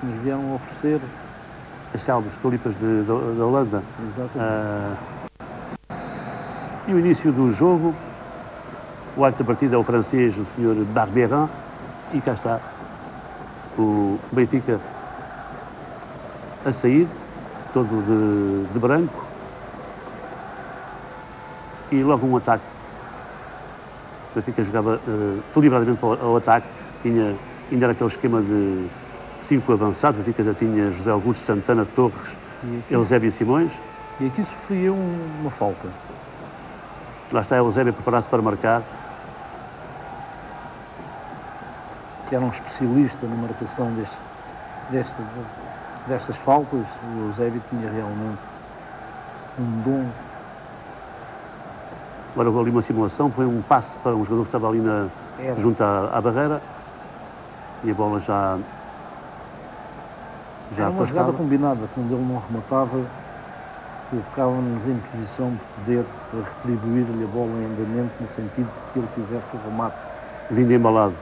que nos vieram oferecer. As célebres tulipas de, da, da Holanda. Exatamente. Ah, e o início do jogo, o árbitro da partida é o francês, o Sr. Barbierin, e cá está o Benfica a sair, todo de, de branco, e logo um ataque. O Benfica jogava uh, deliberadamente ao, ao, ataque, tinha, ainda era aquele esquema de cinco avançados, o Benfica já tinha José Augusto, Santana, Torres, Eusébio Simões. E aqui sofria um, uma falta. Lá está Eusébio a preparar-se para marcar. Que era um especialista na marcação deste, deste, destas faltas, o Eusébio tinha realmente um dom Agora houve ali uma simulação, foi um passe para um jogador que estava ali na, junto à, à, barreira e a bola já. Já Era uma jogada combinada, quando ele não rematava, colocava-nos em posição de poder retribuir-lhe a bola em andamento no sentido de que ele fizesse o remate. Vindo embalado.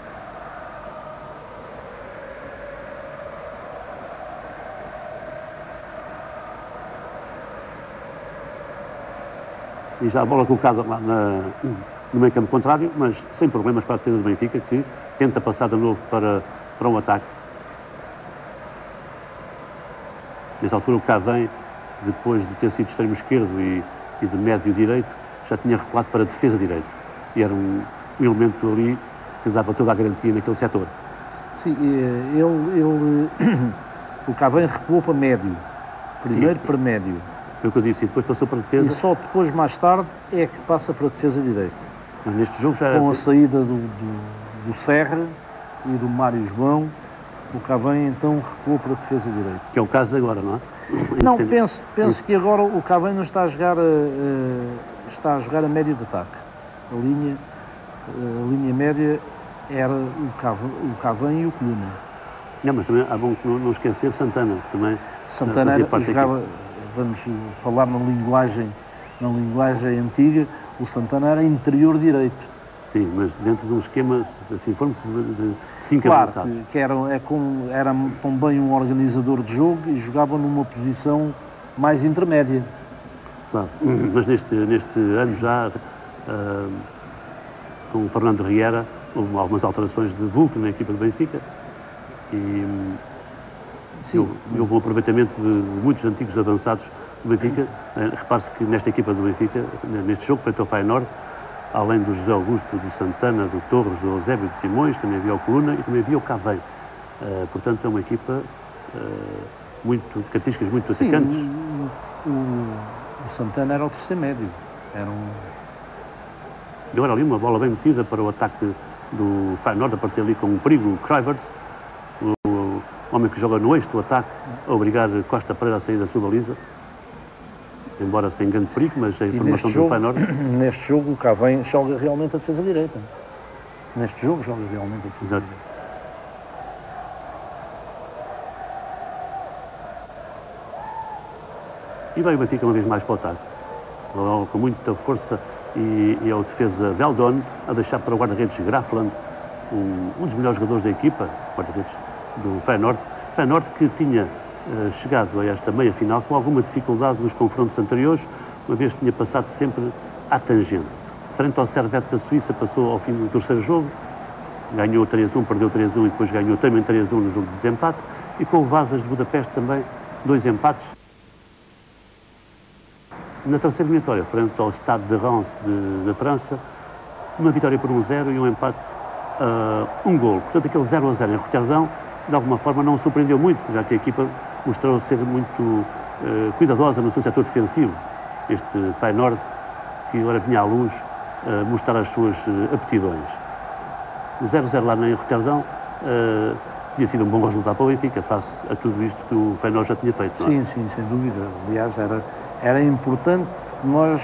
e já a bola colocada lá na, no meio campo contrário, mas sem problemas para a defesa do Benfica, que tenta passar de novo para, para um ataque. Nessa altura o Cavém, depois de ter sido extremo esquerdo e, e de médio direito, já tinha recuado para defesa direito. E era um, um elemento ali que dava toda a garantia naquele setor. Sim, ele, ele o Cavém recuou para médio. Primeiro Sim. para médio foi o que eu disse, e depois passou para defesa. E só depois, mais tarde, é que passa para defesa direita. Mas neste jogo já Com a saída do, do, do Serra e do Mário João, o Cavém então recuou para a defesa direita. Que é o caso de agora, não é? Não, penso, penso que agora o Cavém não está a jogar a, a, está a jogar a médio de ataque. A linha, a linha média era o Cavém, o Cavém e o Coluna. Não, mas também é bom não, não esquecer Santana também. Santana era, jogava, vamos falar na linguagem, na linguagem antiga, o Santana era interior direito. Sim, mas dentro de um esquema, assim, formos cinco claro, avançados. que era, é como, era também um organizador de jogo e jogava numa posição mais intermédia. Claro, mas neste, neste ano já, uh, com o Fernando Riera, houve algumas alterações de vulto na equipa do Benfica e Sim, houve, houve um aproveitamento de, muitos antigos avançados do Benfica. Eh, repare-se que nesta equipa do Benfica, neste jogo feito ao Feyenoord, além do José Augusto, do Santana, do Torres, do Eusébio, de Simões, também havia o Coluna e também havia o Cavém. Uh, portanto, é uma equipa uh, muito, de características muito Sim, atacantes. O, o, o, Santana era o terceiro médio. Era um... E agora ali uma bola bem metida para o ataque do Feyenoord, a partir ali com um perigo, Crivers, homem que joga no eixo do ataque, a obrigar Costa Pereira a sair da sua baliza, embora sem grande perigo, mas a informação do Feyenoord... Neste jogo o Cavém joga realmente a defesa direita. Neste jogo joga realmente a defesa Exato. direita. E vai o Benfica uma vez mais para o ataque. Com muita força e, e é o defesa Veldon a deixar para o guarda-redes Grafland, um, um dos melhores jogadores da equipa, guarda-redes do Feyenoord. Feyenoord que tinha chegado a esta meia-final com alguma dificuldade nos confrontos anteriores, uma vez que tinha passado sempre à tangente. Frente ao Servette da Suíça passou ao fim do terceiro jogo, ganhou 3-1, perdeu 3-1 e depois ganhou também 3-1 no jogo de desempate, e com o Vasas de Budapeste também dois empates. Na terceira vitória, frente ao Stade de Reims de França, uma vitória por 1-0 e um empate uh, um gol. Portanto, aquele 0-0 em Roterdão de alguma forma não surpreendeu muito, já que a equipa mostrou ser muito uh, cuidadosa no seu setor defensivo. Este Feyenoord, que agora vinha à luz uh, mostrar as suas uh, aptidões. O 0-0 lá em Roterdão uh, tinha sido um bom resultado para o Benfica, face a tudo isto que o Feyenoord já tinha feito. É? Sim, sim, sem dúvida. Aliás, era, era importante que nós,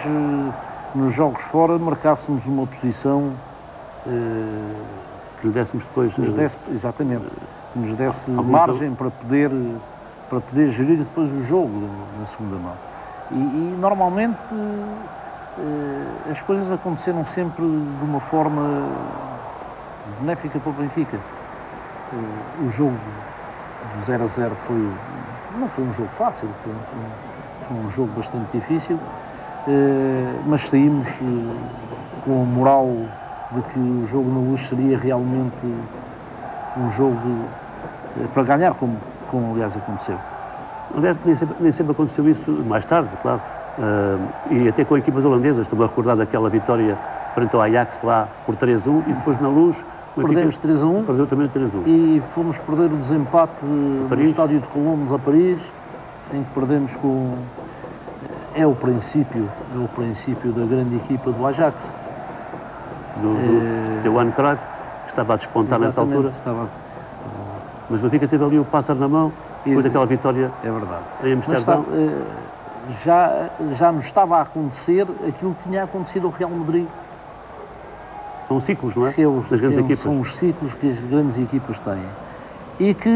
nos jogos fora, marcássemos uma posição... que lhe dessemos depois... Desse, exatamente que nos desse margem para poder, para poder gerir depois o jogo na segunda mão. E, e normalmente eh, as coisas aconteceram sempre de uma forma benéfica para o Benfica. Eh, o jogo do 0 a 0 foi, não foi um jogo fácil, foi um, foi um jogo bastante difícil, mas saímos com a moral de que o jogo na luz seria realmente um jogo para ganhar, como, como aliás aconteceu. Aliás, nem sempre, nem sempre aconteceu isso mais tarde, claro. Uh, e até com equipas holandesas, estou-me a recordar daquela vitória frente ao Ajax lá por 3-1 e depois na luz. Perdemos 3-1. Perdeu também 3-1. E fomos perder o desempate no estádio de Colombos a Paris, em que perdemos com. É o princípio, é o princípio da grande equipa do Ajax. Do, do, é... Johan Cruyff, que estava a despontar nessa altura. Estava... Mas o Benfica teve ali o pássaro na mão, depois daquela vitória é verdade. em Amsterdão. Mas, eh, já, já nos estava a acontecer aquilo que tinha acontecido ao Real Madrid. São ciclos, não é? Seus, das grandes equipas. São os ciclos que as grandes equipas têm. E que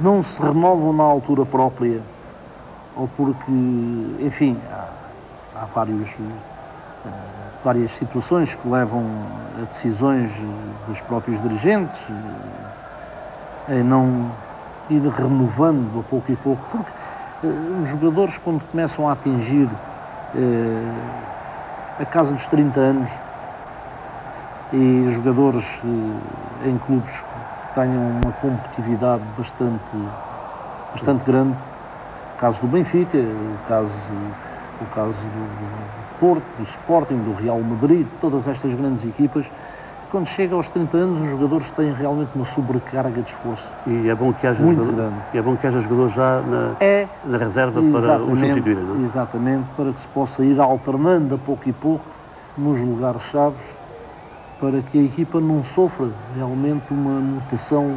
não se renovam na altura própria, ou porque, enfim, há, há vários, eh, várias situações que levam a decisões dos próprios dirigentes em não ir renovando a pouco e pouco, porque os jogadores, quando começam a atingir eh, a casa dos 30 anos, e jogadores eh, em clubes que tenham uma competitividade bastante, bastante grande, o caso do Benfica, o caso, o caso do Porto, do Sporting, do Real Madrid, todas estas grandes equipas, quando chega aos 30 anos, os jogadores têm realmente uma sobrecarga de esforço. E é bom que haja, muito jogador, grande. E é bom que haja jogadores já na, é, na reserva para os substituírem, não é? Exatamente, para que se possa ir alternando a pouco e pouco nos lugares chaves, para que a equipa não sofra realmente uma mutação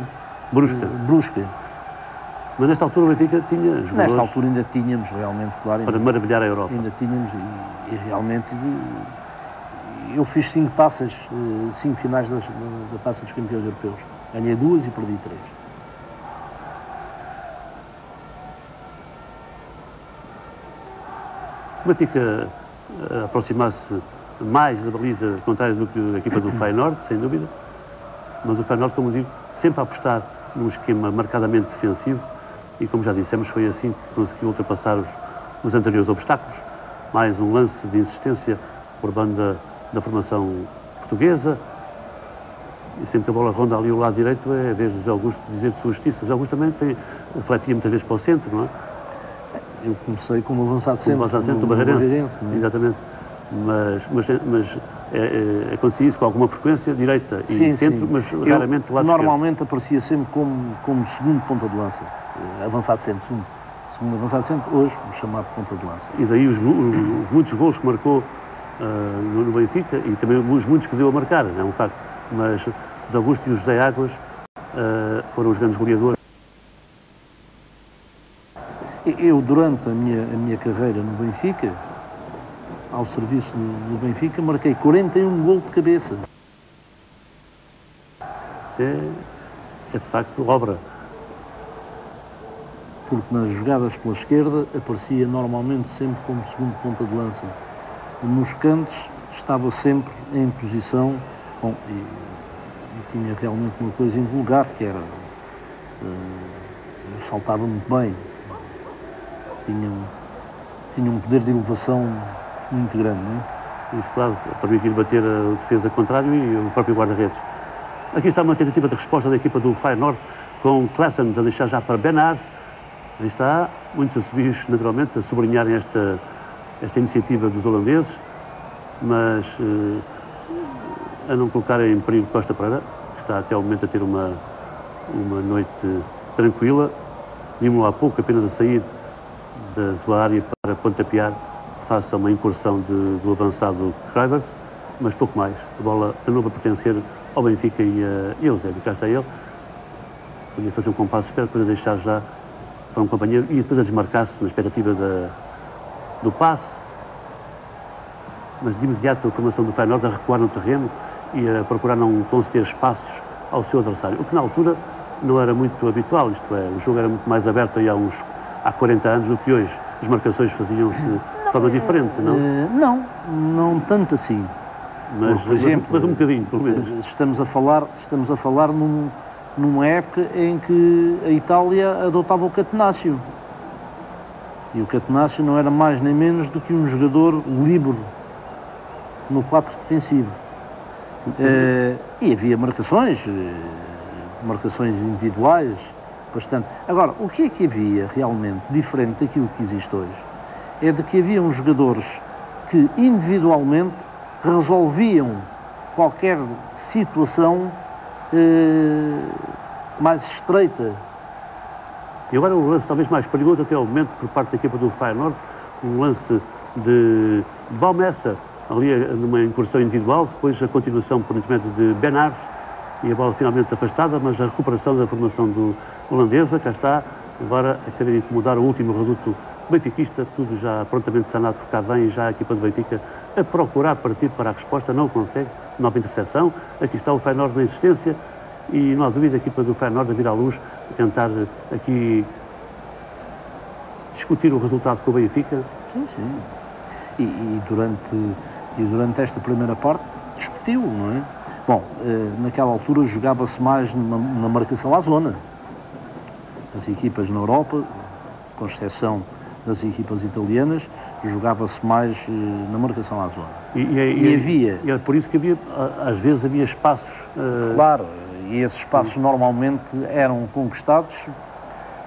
brusca. Uh, brusca. Mas nesta altura o Benfica tinha jogadores... Nesta altura ainda tínhamos realmente, claro... Para maravilhar a Europa. Ainda tínhamos e, e realmente eu fiz cinco taças, eh, cinco finais das, da taça dos campeões europeus. Ganhei duas e perdi três. O Benfica eh, aproximar-se mais da baliza contrária do que a equipa do Feyenoord, sem dúvida, mas o Feyenoord, como digo, sempre a apostar num esquema marcadamente defensivo e, como já dissemos, foi assim que conseguiu ultrapassar os, os anteriores obstáculos. Mais um lance de insistência por banda da formação portuguesa. E sempre que a bola ronda ali o lado direito é a vez de José Augusto dizer de sua justiça. José Augusto também tem, refletia muitas vezes para o centro, não é? Eu comecei como avançado centro. Como avançado centro do Barreirense. Barreirense é? Exatamente. Mas, mas, mas é, é, acontecia isso com alguma frequência, direita e sim, centro, sim. mas raramente Eu, lado Normalmente esquerdo. aparecia sempre como, como segundo ponta de lança. Eh, avançado centro, segundo. Segundo avançado centro, hoje chamado ponta de lança. E daí os, os, os muitos gols que marcou no Benfica e também os muitos que deu a marcar, é um facto. Mas os Augusto e os José Águas uh, foram os grandes goleadores. Eu, durante a minha, a minha carreira no Benfica, ao serviço do, Benfica, marquei 41 gols de cabeça. Isso é, é de facto obra. Porque nas jogadas pela esquerda aparecia normalmente sempre como segundo ponta de lança nos cantos estava sempre em posição e, e, tinha realmente uma coisa invulgar que era uh, saltava muito bem. Tinha, tinha um poder de elevação muito grande não é? isso claro, permitir bater a defesa contrário e o próprio guarda-redes. Aqui está uma tentativa de resposta da equipa do Feyenoord com Klassen a deixar já para Benars aí está, muitos assobios naturalmente a sublinharem esta esta iniciativa dos holandeses, mas eh, a não colocar em perigo Costa Pereira, que está até ao momento a ter uma, uma noite tranquila. Vimos-lo há pouco apenas a sair da sua área para pontapear face a uma incursão de, do avançado Krivers, mas pouco mais. A bola de novo a pertencer ao Benfica e a Eusébio. Cá está ele. Podia fazer um compasso espero para deixar já para um companheiro e depois a desmarcar-se na expectativa da, do passe, mas de imediato a formação do Feyenoord a recuar no terreno e a procurar não conceder espaços ao seu adversário, o que na altura não era muito habitual, isto é, o jogo era muito mais aberto aí há uns há 40 anos do que hoje. As marcações faziam-se de forma diferente, não? Uh, não, não tanto assim. Mas, por exemplo, mas, mas um bocadinho, pelo menos. Estamos a falar, estamos a falar num, numa época em que a Itália adotava o catenácio. E o catenácio não era mais nem menos do que um jogador livre no quadro defensivo. Uh, e havia marcações, uh, marcações individuais, bastante. Agora, o que é que havia realmente diferente daquilo que existe hoje? É de que havia uns jogadores que individualmente resolviam qualquer situação uh, mais estreita. E agora o lance talvez mais perigoso até ao momento por parte da equipa do Feyenoord, um lance de Balmessa, ali numa incursão individual, depois a continuação intermédio de Ben Arves, e a bola finalmente afastada, mas a recuperação da formação do holandesa, cá está, agora a querer incomodar o último reduto benfiquista, tudo já prontamente sanado por cá vem, já a equipa do Benfica a procurar partir para a resposta, não consegue, nova interseção, aqui está o Feyenoord na insistência, e não há dúvida a equipa do Feyenoord a vir à luz, tentar aqui discutir o resultado com o Benfica. Sim, sim. E, e durante e durante esta primeira parte discutiu, não é? Bom, eh, naquela altura jogava-se mais na marcação à zona. As equipas na Europa, com exceção das equipas italianas, jogava-se mais eh, na marcação à zona. E, e, e, e havia... E é por isso que havia, às vezes havia espaços... Uh... Claro, e esses espaços normalmente eram conquistados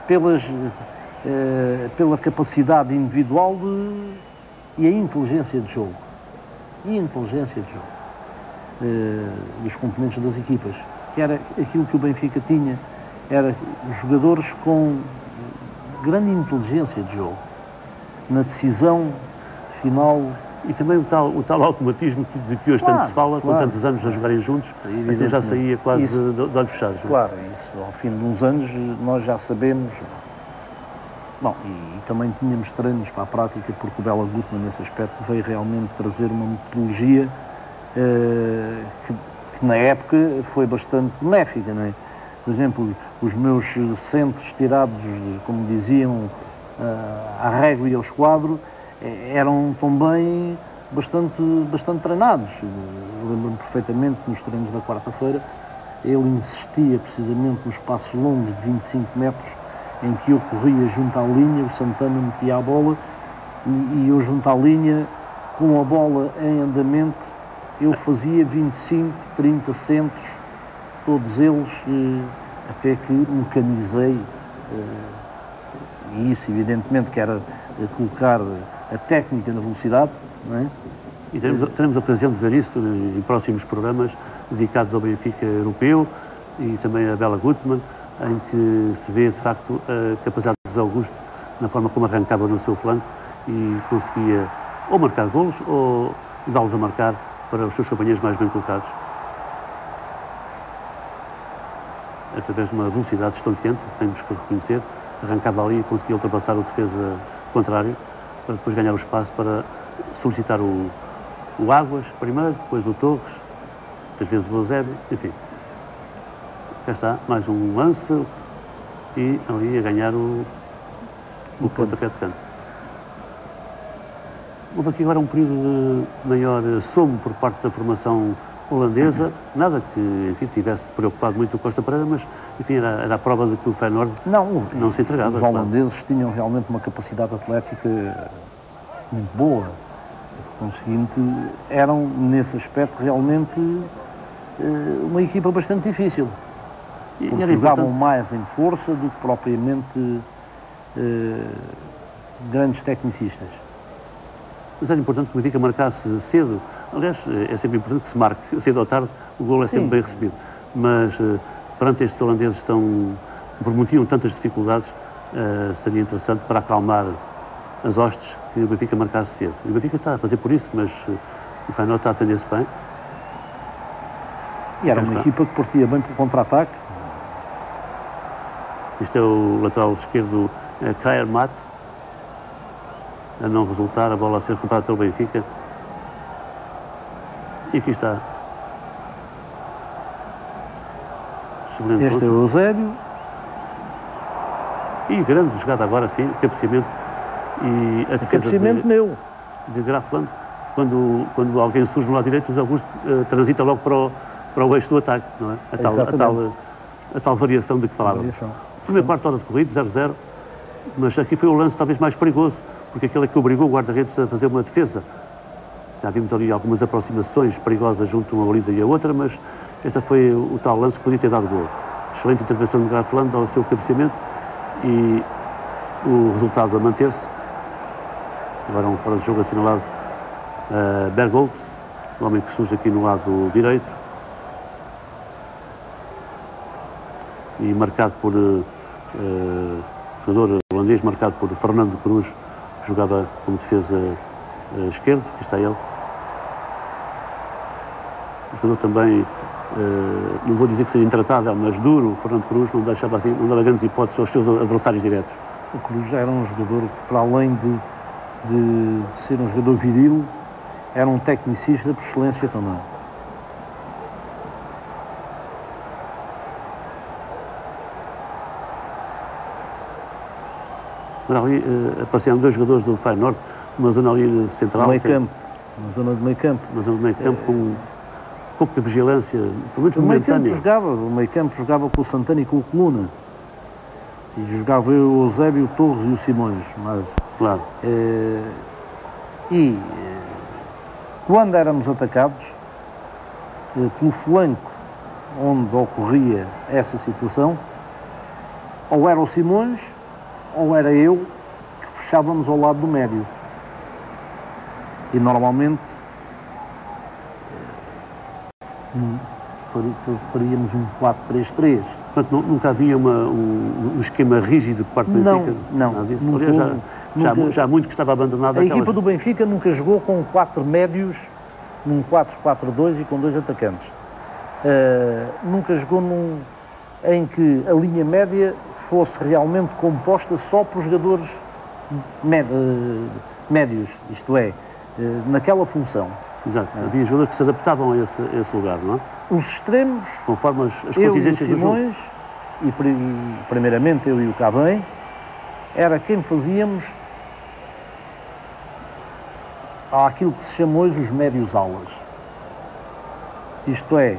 pelas, uh, pela capacidade individual de, e a inteligência de jogo e inteligência de jogo uh, dos componentes das equipas, que era aquilo que o Benfica tinha, era jogadores com grande inteligência de jogo, na decisão final. E também o tal, o tal automatismo de que hoje claro, tanto se fala, claro. com tantos anos a jogarem juntos, aquilo já saía quase isso, de, de olhos fechados. É? Claro, isso ao fim de uns anos nós já sabemos Bom, e, e, também tínhamos treinos para a prática, porque o Bela Gutmann, nesse aspecto, veio realmente trazer uma metodologia uh, que, que, na época, foi bastante benéfica, não é? Por exemplo, os meus centros tirados, como diziam, uh, à régua e ao esquadro, eram também bastante, bastante treinados. Lembro-me perfeitamente nos treinos da quarta-feira, ele insistia precisamente nos passos longos de 25 metros em que eu corria junto à linha, o Santana metia a bola e, e eu junto à linha, com a bola em andamento, eu fazia 25, 30 centros, todos eles, eh, até que mecanizei, eh, e isso evidentemente que era eh, colocar a técnica na velocidade, não é? E teremos, teremos a ocasião de ver isso em próximos programas dedicados ao Benfica europeu e também a Bela Gutmann, em que se vê de facto a capacidade de Augusto na forma como arrancava no seu flanco e conseguia ou marcar golos ou dá-los a marcar para os seus companheiros mais bem colocados. Através de uma velocidade estonteante, temos que reconhecer, arrancava ali e conseguia ultrapassar o defesa contrário para depois ganhar o espaço para solicitar o, o Águas primeiro, depois o Torres, às vezes o Eusébio, enfim. Cá está, mais um lance e ali a ganhar o, o pontapé de canto. Houve aqui agora um período de maior somo por parte da formação holandesa, nada que enfim, tivesse preocupado muito o Costa Pereira, mas enfim, era, era a prova de que o Feyenoord não, não se entregava. Os holandeses claro. tinham realmente uma capacidade atlética muito boa. Conseguinte, eram nesse aspecto realmente eh, uma equipa bastante difícil. Porque jogavam mais em força do que propriamente eh, grandes tecnicistas. Mas era importante que o Benfica marcasse cedo. Aliás, eh, é sempre importante que se marque cedo ou tarde, o gol é sempre Sim. bem recebido. Mas perante estes holandeses tão, prometiam tantas dificuldades, eh, seria interessante para acalmar as hostes que o Benfica marcasse cedo. E o Benfica está a fazer por isso, mas eh, o Feyenoord está a atender-se bem. E era uma equipa que partia bem para o contra-ataque, este é o lateral esquerdo é, Kair Mat, a não resultar, a bola a ser recuperada pelo Benfica. E aqui está. Este é o Eusébio. E grande jogada agora sim, cabeceamento e a defesa cabeceamento de, meu. de Grafland. Quando, quando alguém surge no lado direito, o Augusto uh, transita logo para o, para o eixo do ataque, não é? A tal, a tal a tal variação de que falávamos. Primeiro quarto hora de corrido, 0-0, mas aqui foi o lance talvez mais perigoso, porque aquele que obrigou o guarda-redes a fazer uma defesa. Já vimos ali algumas aproximações perigosas junto a uma baliza e a outra, mas este foi o tal lance que podia ter dado gol. Excelente intervenção de Grafland ao seu cabeceamento e o resultado a manter-se. Agora um fora de jogo assinalado uh, Bergold, o homem que surge aqui no lado direito. E marcado por uh, jogador holandês, marcado por Fernando Cruz, que jogava como defesa uh, esquerdo. Aqui está ele. O jogador também não vou dizer que seja intratável, mas duro, o Fernando Cruz não deixava assim, não dava grandes hipóteses aos seus adversários diretos. O Cruz era um jogador que, para além de, de, de ser um jogador viril, era um tecnicista por excelência também. Ali uh, apareciam dois jogadores do Feyenoord, uma zona ali central. Meio campo, uma zona de meio campo. Uma zona de meio campo com pouco de vigilância, pelo menos. O meio campo jogava, o meio campo jogava com o Santana e com o Coluna. E jogava eu, o Eusébio, o Torres e o Simões. Mas, claro. Eh, e eh, quando éramos atacados, eh, pelo flanco onde ocorria essa situação, ou era o Simões, ou era eu, que fechávamos ao lado do médio. E normalmente faríamos um 4-3-3. Portanto, nunca havia uma, um, um, esquema rígido por parte do Benfica? Não, não. Nunca, já, nunca, já, já, muito que estava abandonado. A aquelas... equipa do Benfica nunca jogou com quatro médios, num 4-4-2 e com dois atacantes. Uh, nunca jogou num, em que a linha média fosse realmente composta só por jogadores uh, médios, isto é, uh, naquela função. Exato. É. Havia jogadores que se adaptavam a esse, a esse, lugar, não é? Os extremos, conforme as, as eu e o Simões, e, e primeiramente eu e o Cabem, era quem fazíamos aquilo que se chama hoje os médios aulas. Isto é,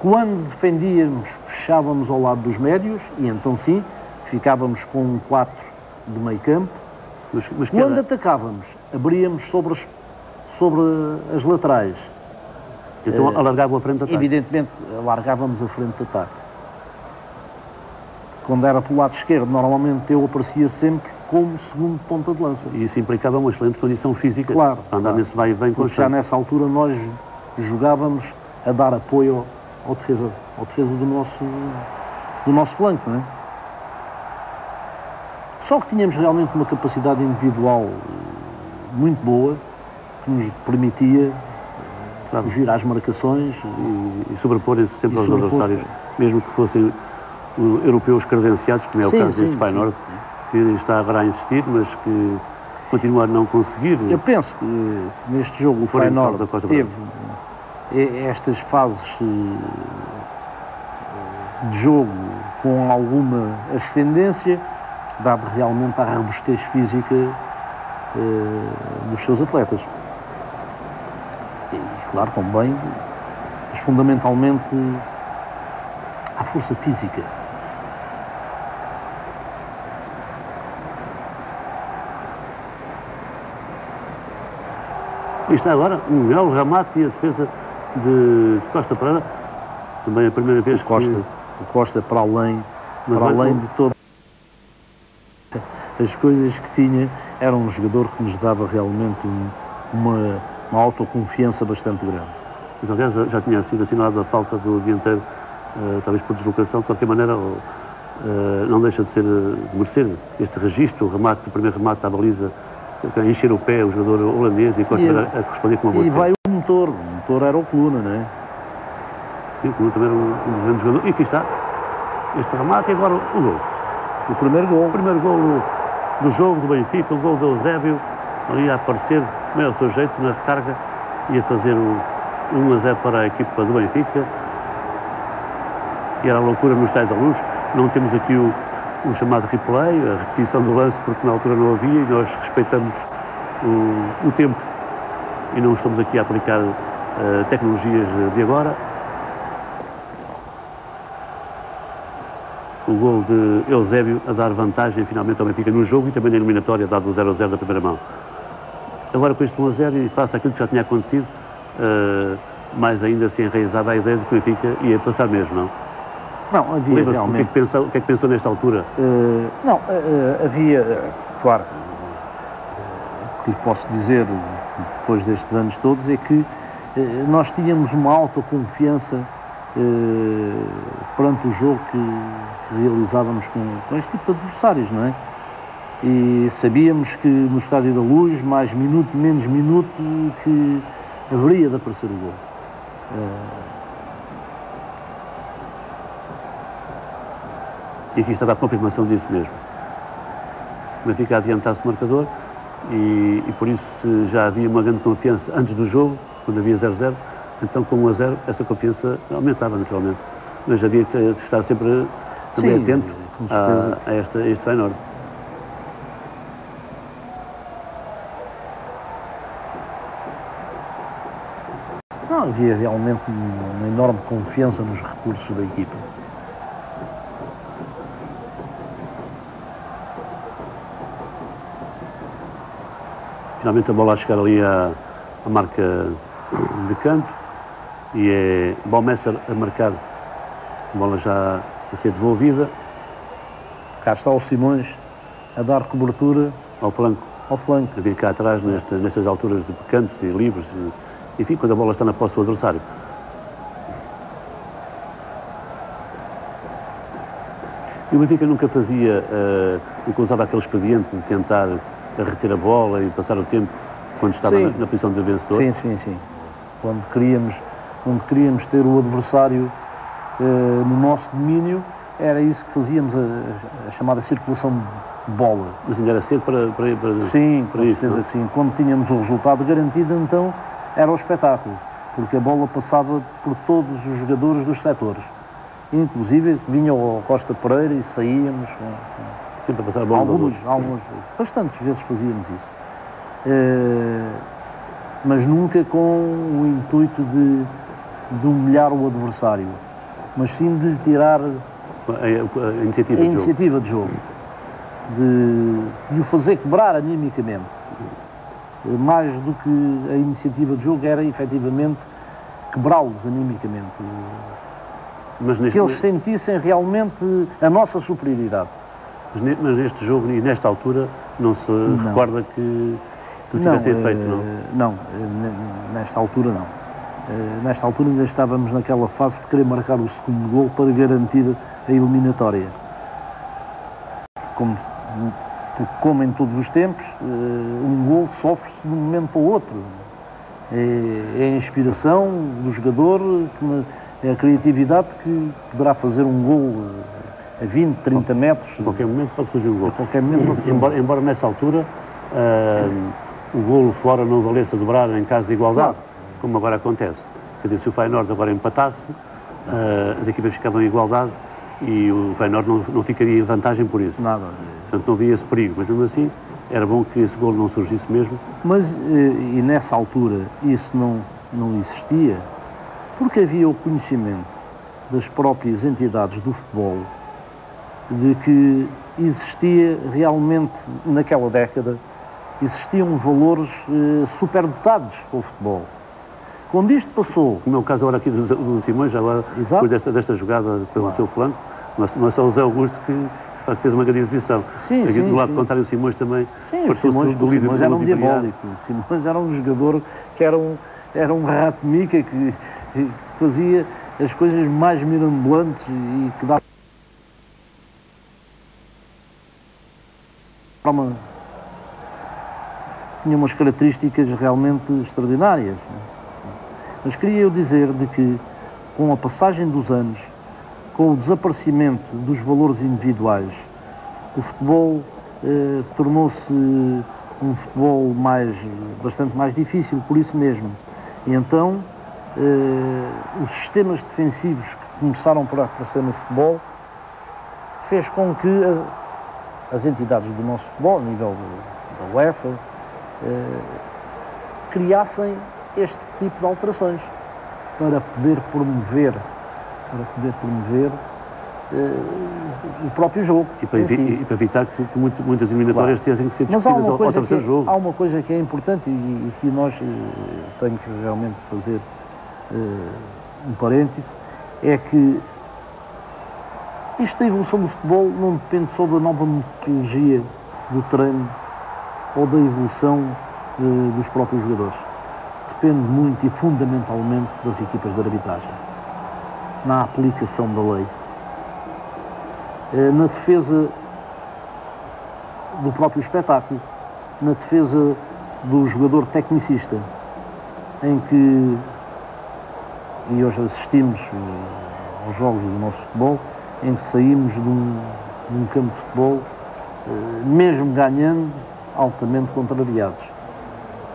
quando defendíamos, fechávamos ao lado dos médios, e então sim, ficávamos com um 4 de meio campo. Mas, mas quando era... atacávamos, abríamos sobre as sobre as laterais. Então uh, alargavam a frente de ataque? Evidentemente, alargávamos a frente de ataque. Quando era pelo lado esquerdo, normalmente eu aparecia sempre como segundo ponta de lança. E isso implicava uma excelente condição física. Claro. Andar claro. nesse vai e vem constante. Já nessa altura nós jogávamos a dar apoio ao defesa, ao defesa do, nosso, do nosso flanco, não é? Só que tínhamos realmente uma capacidade individual muito boa que nos permitia claro, fugir às marcações e, e sobrepor-se sempre e aos sobrepor. adversários, mesmo que fossem europeus credenciados, como é o sim, caso sim, deste Feyenoord, que está agora a insistir, mas que continua a não conseguir. Eu penso que neste jogo o Feyenoord teve estas fases eh, de jogo com alguma ascendência, dado realmente a robustez física eh, dos seus atletas claro, também, mas fundamentalmente à força física. E está agora um belo remate e a defesa de Costa Pereira. Também a primeira vez o Costa, que... O Costa para além, para além de todas as coisas que tinha, era um jogador que nos dava realmente um, uma uma autoconfiança bastante grande. Mas, aliás, já tinha sido assinalada a falta do dianteiro, uh, talvez por deslocação, de qualquer maneira, uh, não deixa de ser, de merecer este registro, o remate, o primeiro remate à baliza, a encher o pé, o jogador holandês e, e a, a corresponder com uma boa E vai o motor, o motor era o Coluna, não é? Sim, o Coluna também era um, um dos grandes jogadores. E aqui está, este remate e agora o gol. O primeiro gol. O primeiro gol do, do jogo do Benfica, o gol do Eusébio, ali a aparecer bem ao seu jeito na recarga e a fazer o 1 a 0 para a equipa do Benfica. E era a loucura no Estádio da Luz. Não temos aqui o, o chamado replay, a repetição do lance, porque na altura não havia e nós respeitamos o, o tempo e não estamos aqui a aplicar uh, tecnologias de agora. o gol de Eusébio a dar vantagem finalmente ao Benfica no jogo e também na eliminatória, dado o 0 a 0 da primeira mão. Agora com este 1 a 0 e face àquilo que já tinha acontecido, uh, mais ainda se enraizava a ideia de que o Benfica ia passar mesmo, não? Não, havia realmente... O que, é que pensou, o que é que pensou nesta altura? Uh, não, uh, havia, claro, o que lhe posso dizer depois destes anos todos é que nós tínhamos uma alta confiança perante o jogo que realizávamos com, com este tipo de adversários, não é? E sabíamos que no Estádio da Luz, mais minuto, menos minuto, que haveria de aparecer o gol. E aqui estava a confirmação disso mesmo. Benfica adiantasse o marcador e, e, por isso já havia uma grande confiança antes do jogo, quando havia 0-0, então com 1 a 0 essa confiança aumentava naturalmente. Mas havia que estar sempre também Sim, atento a, a, esta, a este Feyenoord. Havia realmente uma enorme confiança nos recursos da equipa. Finalmente a bola a chegar ali à, à marca de canto e é Baumesser a marcar a bola já a ser devolvida. Cá está o Simões a dar cobertura ao flanco. Ao flanco. A vir cá atrás nesta, nestas alturas de cantos e livres, enfim, quando a bola está na posse do adversário. E o Benfica nunca fazia, uh, nunca usava aquele expediente de tentar reter a bola e passar o tempo quando estava na, na, posição de vencedor? Sim, sim, sim. Quando queríamos, quando queríamos ter o adversário uh, no nosso domínio, era isso que fazíamos, a, a, chamada circulação de bola. Mas ainda era cedo para, para, para Sim, para com isso, certeza não? que sim. Quando tínhamos o resultado garantido, então era o espetáculo, porque a bola passava por todos os jogadores dos setores. Inclusive vinha o Costa Pereira e saíamos. Sempre a passar a bola. Algumas, algumas vezes. Bastantes vezes fazíamos isso. Uh, mas nunca com o intuito de, de, humilhar o adversário, mas sim de lhe tirar a, a, a iniciativa, a de, iniciativa jogo. de jogo. De, de o fazer quebrar animicamente. Mais do que a iniciativa de jogo era efetivamente quebrá-los animicamente. Mas que eles sentissem realmente a nossa superioridade. Mas neste jogo e nesta altura não se não. recorda que, que tivesse sido feito, não? Eh, não, eh, nesta altura não. Eh, nesta altura ainda estávamos naquela fase de querer marcar o segundo gol para garantir a eliminatória. Como, como em todos os tempos, um gol sofre-se de um momento para o outro. É, é a inspiração do jogador, é a criatividade que poderá fazer um gol a 20, 30 metros. A qualquer momento pode surgir um gol. A qualquer momento pode surgir embora, embora nessa altura uh, o golo fora não valesse a dobrar em caso de igualdade, claro. como agora acontece. Quer dizer, se o Feyenoord agora empatasse, uh, as equipas ficavam em igualdade e o Feyenoord não, não ficaria em vantagem por isso. Nada. Portanto, não havia esse perigo, mas mesmo assim era bom que esse golo não surgisse mesmo. Mas, eh, e nessa altura, isso não, não existia, porque havia o conhecimento das próprias entidades do futebol de que existia realmente, naquela década, existiam valores eh, superdotados para o futebol. Quando isto passou... Como é o caso agora aqui do, do Simões, agora, depois desta, desta jogada pelo claro. seu flanco, não é só o Zé Augusto que, que fez uma grande exibição. Sim, aqui sim, do lado sim. contrário, o Simões também... Sim, o Simões, do o Simões era um diabólico. O Simões era um jogador que era um, era um rato mica que, que fazia as coisas mais mirambulantes e que dava uma, tinha umas características realmente extraordinárias. Mas queria eu dizer de que, com a passagem dos anos, com o desaparecimento dos valores individuais, o futebol eh, tornou-se um futebol mais, bastante mais difícil, por isso mesmo. E então, eh, os sistemas defensivos que começaram por aparecer no futebol fez com que as entidades do nosso futebol, a nível da UEFA, eh, criassem este tipo de alterações para poder promover, para poder promover o próprio jogo. E para, si. e para evitar que, que muitas eliminatórias claro. tenham que ser discutidas ao, ao terceiro que, jogo. Há uma coisa que é importante e, e que nós uh, tenho que realmente fazer uh, um parêntese, é que isto da evolução do futebol não depende só da nova metodologia do treino ou da evolução uh, dos próprios jogadores. Depende muito e fundamentalmente das equipas de arbitragem, na aplicação da lei. Eh, na defesa do próprio espetáculo, na defesa do jogador tecnicista, em que, e hoje assistimos eh, aos jogos do nosso futebol, em que saímos de um, de um campo de futebol, eh, mesmo ganhando, altamente contrariados,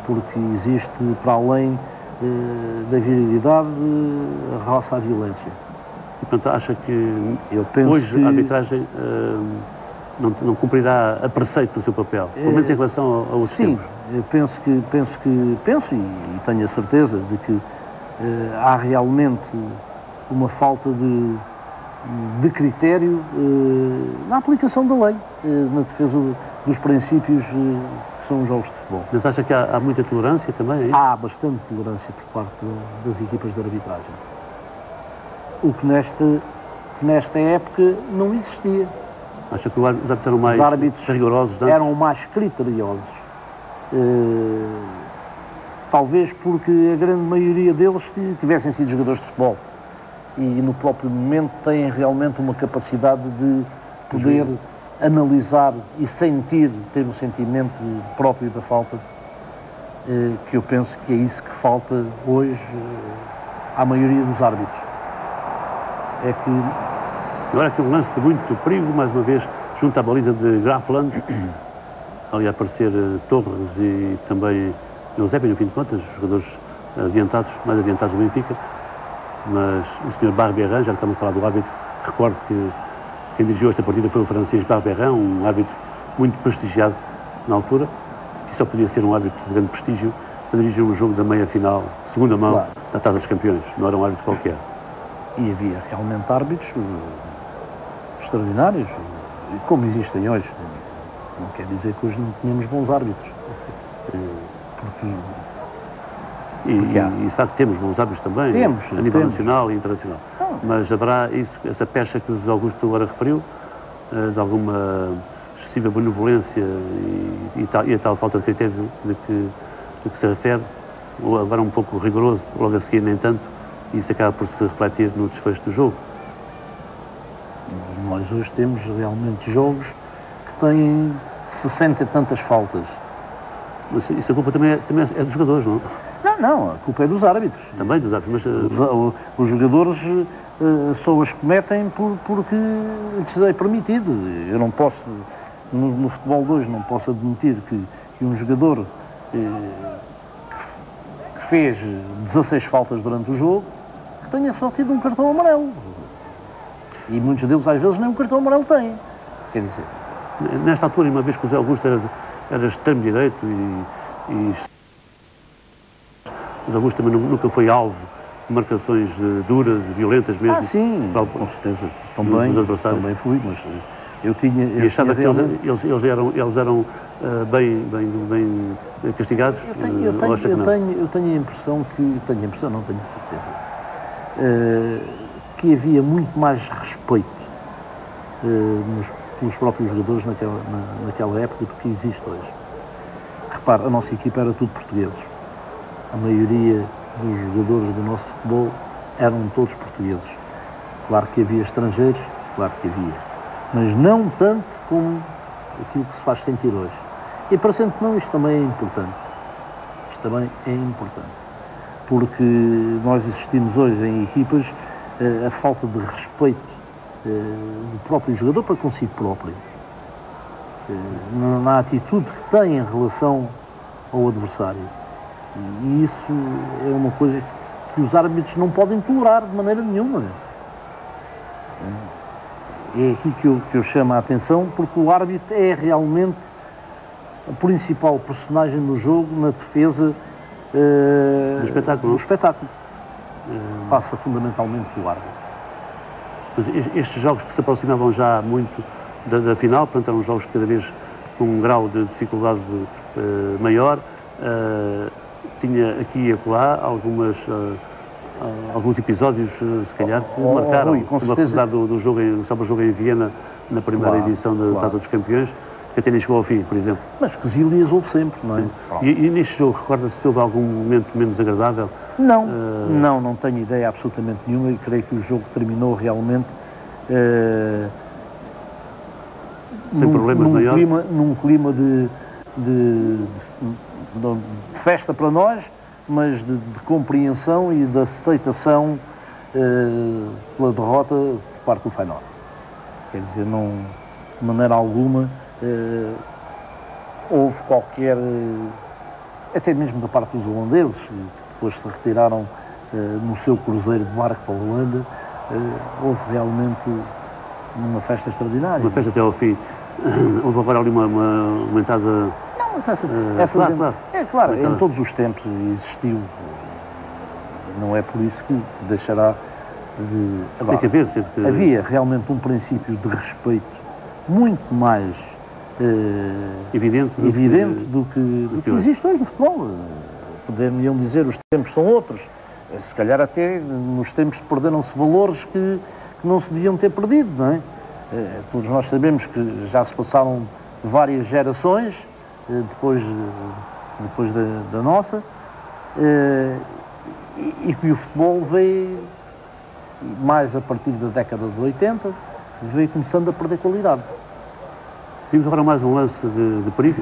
porque existe, para além da virilidade, a raça à violência. E, portanto, acha que eu penso hoje que... a arbitragem uh, não, não, cumprirá a preceito do seu papel, pelo menos em relação a, outros Sim, tempos? penso que, penso que, penso e, e tenho a certeza de que uh, há realmente uma falta de, de critério uh, na aplicação da lei, na defesa dos princípios são os jogos de futebol. Mas acha que há, há muita tolerância também? É há bastante tolerância por parte das equipas de arbitragem o que nesta, que nesta época não existia. Acha que os árbitros eram mais os árbitros rigorosos? Antes? Eram mais criteriosos. Uh, talvez porque a grande maioria deles tivessem sido jogadores de futebol e no próprio momento têm realmente uma capacidade de poder Sim. Analisar e sentir, ter um sentimento próprio da falta, uh, que eu penso que é isso que falta hoje uh, à maioria dos árbitros é que agora aqui um lance de muito perigo, mais uma vez, junto à baliza de Grafland, ali a aparecer uh, Torres e também Eusébio, no fim de contas, jogadores adiantados, mais adiantados do Benfica, mas o Sr. Barberran, já que estamos a falar do árbitro, recordo que quem dirigiu esta partida foi o francês Barberran, um árbitro muito prestigiado na altura, e só podia ser um árbitro de grande prestígio para dirigir um jogo da meia-final, segunda mão, claro. da Taça dos Campeões, não era um árbitro qualquer. E havia realmente árbitros uh, extraordinários, como existem hoje. Não quer dizer que hoje não tenhamos bons árbitros. Uh, porque. E, e de facto temos bons árbitros também, temos, a nível temos. nacional e internacional. Mas haverá isso, essa pecha que o Augusto agora referiu, uh, de alguma excessiva benevolência e, e, tal, e a tal falta de critério de que, de que se refere, ou agora um pouco rigoroso, logo a seguir nem tanto, e isso acaba por se refletir no desfecho do jogo. Nós hoje temos realmente jogos que têm 60 e tantas faltas. Mas isso a culpa também é, também é dos jogadores, não? Não, não, a culpa é dos árbitros. Também dos árbitros, mas... Os, eh, os jogadores uh, só as cometem por, porque lhes é permitido. Eu não posso, no, no futebol de hoje, não posso admitir que, que um jogador uh, que fez 16 faltas durante o jogo que tenha só tido um cartão amarelo. E muitos deles, às vezes, nem um cartão amarelo têm. Quer dizer. Nesta altura, uma vez que o Zé Augusto era, era extremo-direito e, e. O Zé Augusto também nunca foi alvo marcações eh, duras, violentas mesmo. Ah, sim, para, com certeza. Também, também fui, mas eu tinha. Eu e achava que realmente... eles, eles, eram, eles eram uh, bem, bem, bem castigados? Eu tenho, eu, tenho, eu, tenho, eu tenho a impressão que. Tenho a impressão, não tenho a certeza eh, que havia muito mais respeito uh, nos, pelos próprios jogadores naquela, na, naquela época do que existe hoje. Repare, a nossa equipa era tudo portugueses. A maioria dos jogadores do nosso futebol eram todos portugueses. Claro que havia estrangeiros, claro que havia. Mas não tanto como aquilo que se faz sentir hoje. E parecendo que não, isto também é importante. Isto também é importante porque nós existimos hoje em equipas eh, a falta de respeito eh, do próprio jogador para consigo próprio, eh, na atitude que tem em relação ao adversário. E isso é uma coisa que os árbitros não podem tolerar de maneira nenhuma. É aqui que eu, que eu chamo a atenção, porque o árbitro é realmente a principal personagem no jogo na defesa uh, do espetáculo. Do espetáculo. Uh, Passa fundamentalmente pelo árbitro. Estes jogos que se aproximavam já muito da, da final, portanto eram jogos cada vez com um grau de dificuldade uh, maior, uh, tinha aqui e acolá algumas, uh, alguns episódios, se calhar, que oh, marcaram, oh, certeza. do, do jogo, em, sobre o jogo em Viena, na primeira claro, edição da claro. Taça dos Campeões, que até nem chegou ao fim, por exemplo. Mas que Zílias houve sempre, não é? E, e, neste jogo, recorda-se se houve algum momento menos agradável? Não, uh... não, não tenho ideia absolutamente nenhuma e creio que o jogo terminou realmente uh, sem num, problemas num clima, num clima de, de, de, de, festa para nós, mas de, compreensão e de aceitação uh, pela derrota por parte do Feyenoord. Quer dizer, não, de maneira alguma uh, houve qualquer, uh, até mesmo da parte dos holandeses, que depois se retiraram no seu cruzeiro de barco para a Holanda, houve realmente uma festa extraordinária. Uma festa até ao fim. Houve agora ali uma, uma, uma entrada. Não, essa claro, claro. É claro, em todos os tempos existiu. Não é por isso que deixará de. Agora, Tem que haver, sempre... Havia realmente um princípio de respeito muito mais uh, evidente, do, evidente que, do que, do do que existe hoje no futebol. Poderiam dizer os tempos são outros. Se calhar até nos tempos perderam-se valores que, que não se deviam ter perdido, não é? Eh, todos nós sabemos que já se passaram várias gerações eh, depois, depois da, da nossa eh, e que o futebol veio mais a partir da década de 80 veio começando a perder qualidade. Vimos agora mais um lance de, de perigo.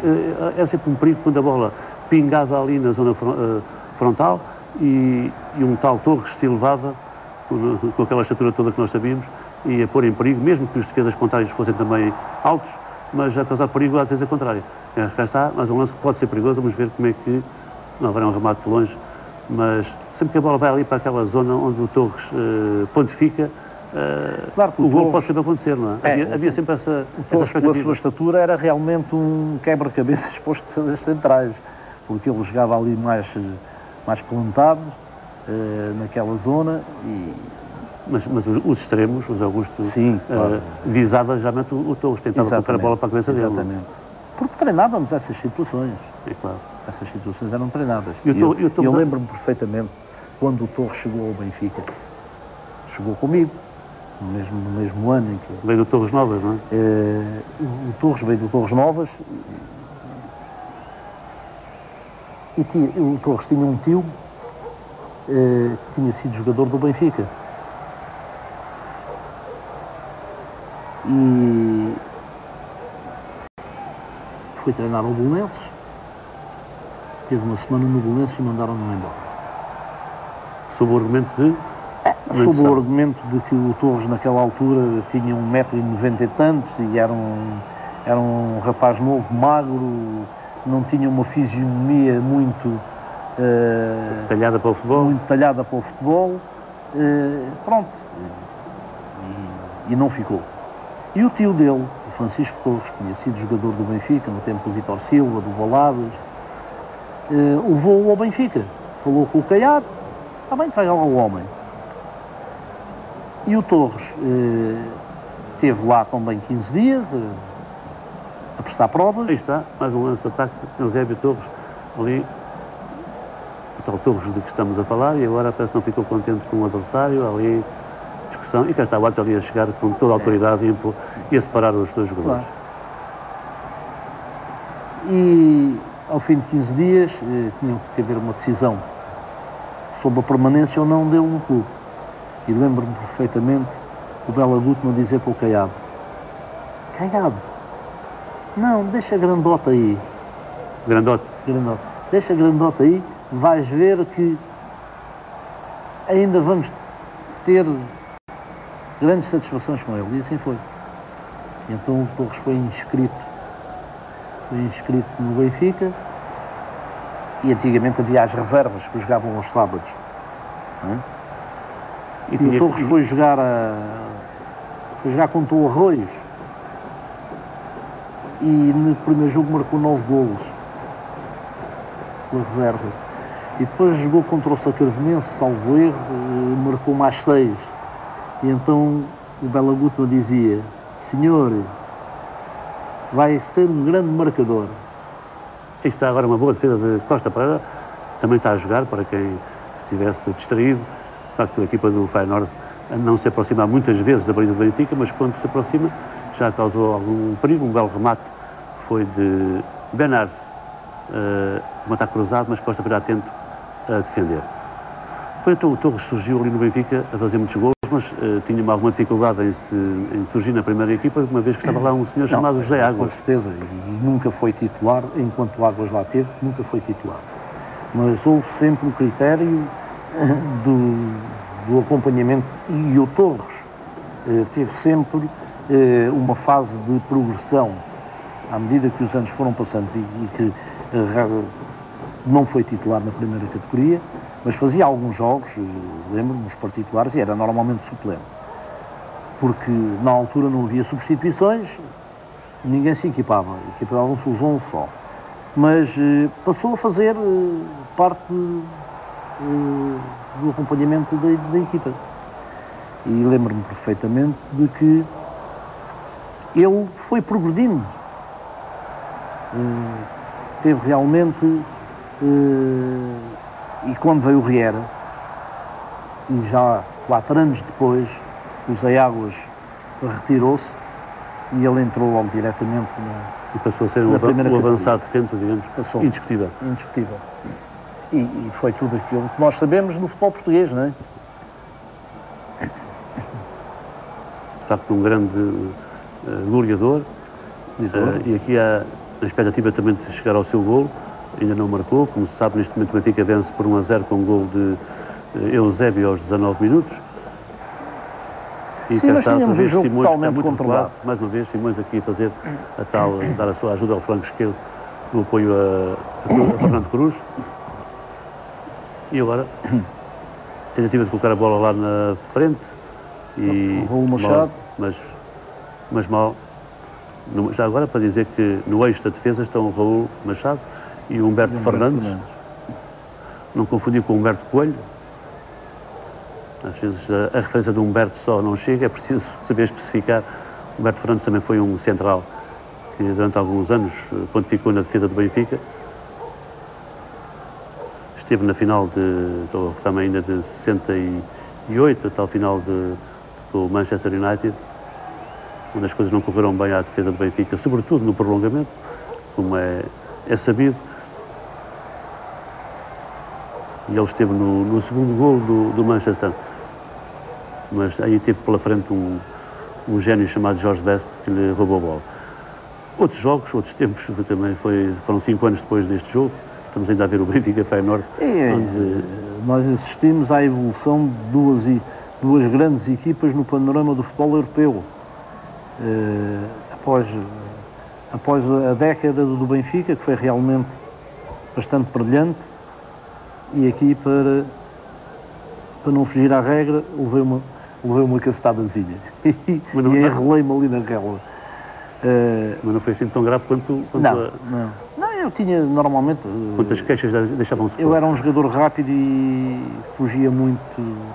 É sempre um perigo quando a bola pingava ali na zona frontal e, e um tal Torres se elevava com aquela estatura toda que nós sabíamos e a pôr em perigo, mesmo que os defesas contrários fossem também altos, mas a causar perigo à defesa contrária. É, cá está, mas um lance que pode ser perigoso, vamos ver como é que, não haverá um remate de longe, mas sempre que a bola vai ali para aquela zona onde o Torres uh, pontifica, uh, claro o, o gol pode sempre acontecer, não é? é havia, havia, sempre essa, o Torres, essa pela sua estatura, era realmente um quebra-cabeças posto das centrais, porque ele jogava ali mais, mais plantado, uh, naquela zona, e mas, mas os, os, extremos, os Augusto, Sim, eh, claro. uh, visava já o, o Torres, tentava colocar a bola para a cabeça Exatamente. dele. Exatamente. Porque treinávamos essas situações. É claro. Essas situações eram treinadas. E eu, eu, eu lembro-me perfeitamente quando o Torres chegou ao Benfica. Chegou comigo, no mesmo, no mesmo ano em que. Veio do Torres Novas, não é? Uh, o Torres veio do Torres Novas e tinha, o Torres tinha um tio uh, que tinha sido jogador do Benfica. E fui treinar ao Bolonenses, teve uma semana no Bolonenses e mandaram-me embora. Sob o argumento de? É, sob o argumento de que o Torres naquela altura tinha 1,90m e tantos e era um, era um rapaz novo, magro, não tinha uma fisionomia muito... Uh, talhada para o futebol? Muito talhada para o futebol. Uh, pronto. E, e não ficou. E o tio dele, o Francisco Torres, sido jogador do Benfica no tempo do Vitor Silva, do Valadas, eh, levou-o ao Benfica. Falou com o Caiado, está bem, traga lá o homem. E o Torres eh, esteve lá também 15 dias a, a prestar provas. Aí está, mais um lance de ataque, Eusébio Torres, ali, tal Torres de que estamos a falar, e agora parece que não ficou contente com o adversário, ali e cá está o ali a chegar com toda a autoridade e, a separar os dois jogadores. Claro. E ao fim de 15 dias eh, tinha que haver uma decisão sobre a permanência ou não dele no clube. E lembro-me perfeitamente o Bela Gutmann dizer para o Caiado Caiado, não, deixa a grandota aí. Grandote? Grandote. Deixa a grandota aí, vais ver que ainda vamos ter grandes satisfações com ele. E assim foi. E então o Torres foi inscrito, foi inscrito no Benfica e antigamente havia as reservas que jogavam aos sábados. É? E, e o Torres foi jogar a. foi jogar contra o Arroios e no primeiro jogo marcou 9 golos pela reserva. E depois jogou contra o Sacarvenense, salvo erro, marcou mais 6. E então o Bela Gutmann dizia, senhor, vai ser um grande marcador. Isto está agora uma boa defesa de Costa Pereira, também está a jogar, para quem estivesse distraído. De facto, a equipa do Feyenoord não se aproxima muitas vezes da baliza do Benfica, mas quando se aproxima já causou algum perigo. Um belo remate foi de Benars, uh, um ataque cruzado, mas Costa Pereira atento a defender. Depois então o Torres surgiu ali no Benfica a fazer muitos gols, mas uh, tinha alguma dificuldade em, se, em, surgir na primeira equipa, uma vez que estava lá um senhor chamado José Águas. Com certeza, e nunca foi titular, enquanto Águas lá teve, nunca foi titular. Mas houve sempre o critério eh, do, do acompanhamento e o Torres uh, teve sempre uh, uma fase de progressão à medida que os anos foram passando e, e que não foi titular na primeira categoria, mas fazia alguns jogos, lembro-me, nos particulares, e era normalmente suplente. Porque na altura não havia substituições, ninguém se equipava, equipavam-se os 11 só. Mas eh, passou a fazer eh, parte eh, do acompanhamento da, da equipa. E lembro-me perfeitamente de que ele foi progredindo. Teve realmente e quando veio o Riera, e já quatro anos depois, o Zé Águas retirou-se e ele entrou logo diretamente na. E passou a ser um, um avançado centro, digamos, passou. indiscutível. Indiscutível. E, e, foi tudo aquilo que nós sabemos no futebol português, não é? De facto, um grande uh, goleador. Uh, e aqui há a expectativa também de chegar ao seu golo ainda não marcou. Como se sabe, neste momento o Benfica vence por 1 a 0 com um gol de eh, Eusébio aos 19 minutos. E Sim, mas tínhamos um jogo Simões, totalmente controlado. Mais uma vez, Simões aqui a fazer a tal, a dar a sua ajuda ao flanco esquerdo no apoio a, a Fernando Cruz. E agora, tentativa de colocar a bola lá na frente. E o Machado. Mas, mas mal. Já agora para dizer que no eixo da defesa estão o Raul Machado e o Humberto, Humberto Fernandes. Fernandes. Não confundir com o Humberto Coelho. Às vezes a, a, referência do Humberto só não chega, é preciso saber especificar. O Humberto Fernandes também foi um central que durante alguns anos eh, pontificou na defesa do Benfica. Esteve na final de, estou também ainda de 68, a tal final de, do Manchester United, onde as coisas não correram bem à defesa do Benfica, sobretudo no prolongamento, como é, é sabido e ele esteve no, no segundo gol do, do, Manchester. Mas aí teve pela frente um, um gênio chamado Jorge Best que lhe roubou a bola. Outros jogos, outros tempos, também foi, foram cinco anos depois deste jogo. Estamos ainda a ver o Benfica Feyenoord. Sim, onde... nós assistimos à evolução de duas, duas grandes equipas no panorama do futebol europeu. Uh, após, após a década do Benfica, que foi realmente bastante brilhante, e aqui para, para não fugir à regra, levei uma, levei uma cacetadazinha e, enrolei-me ali na relva. Uh, Mas não foi assim tão grave quanto... quanto não, a... não. Não, eu tinha normalmente... Quantas queixas deixavam-se Eu era um jogador rápido e fugia muito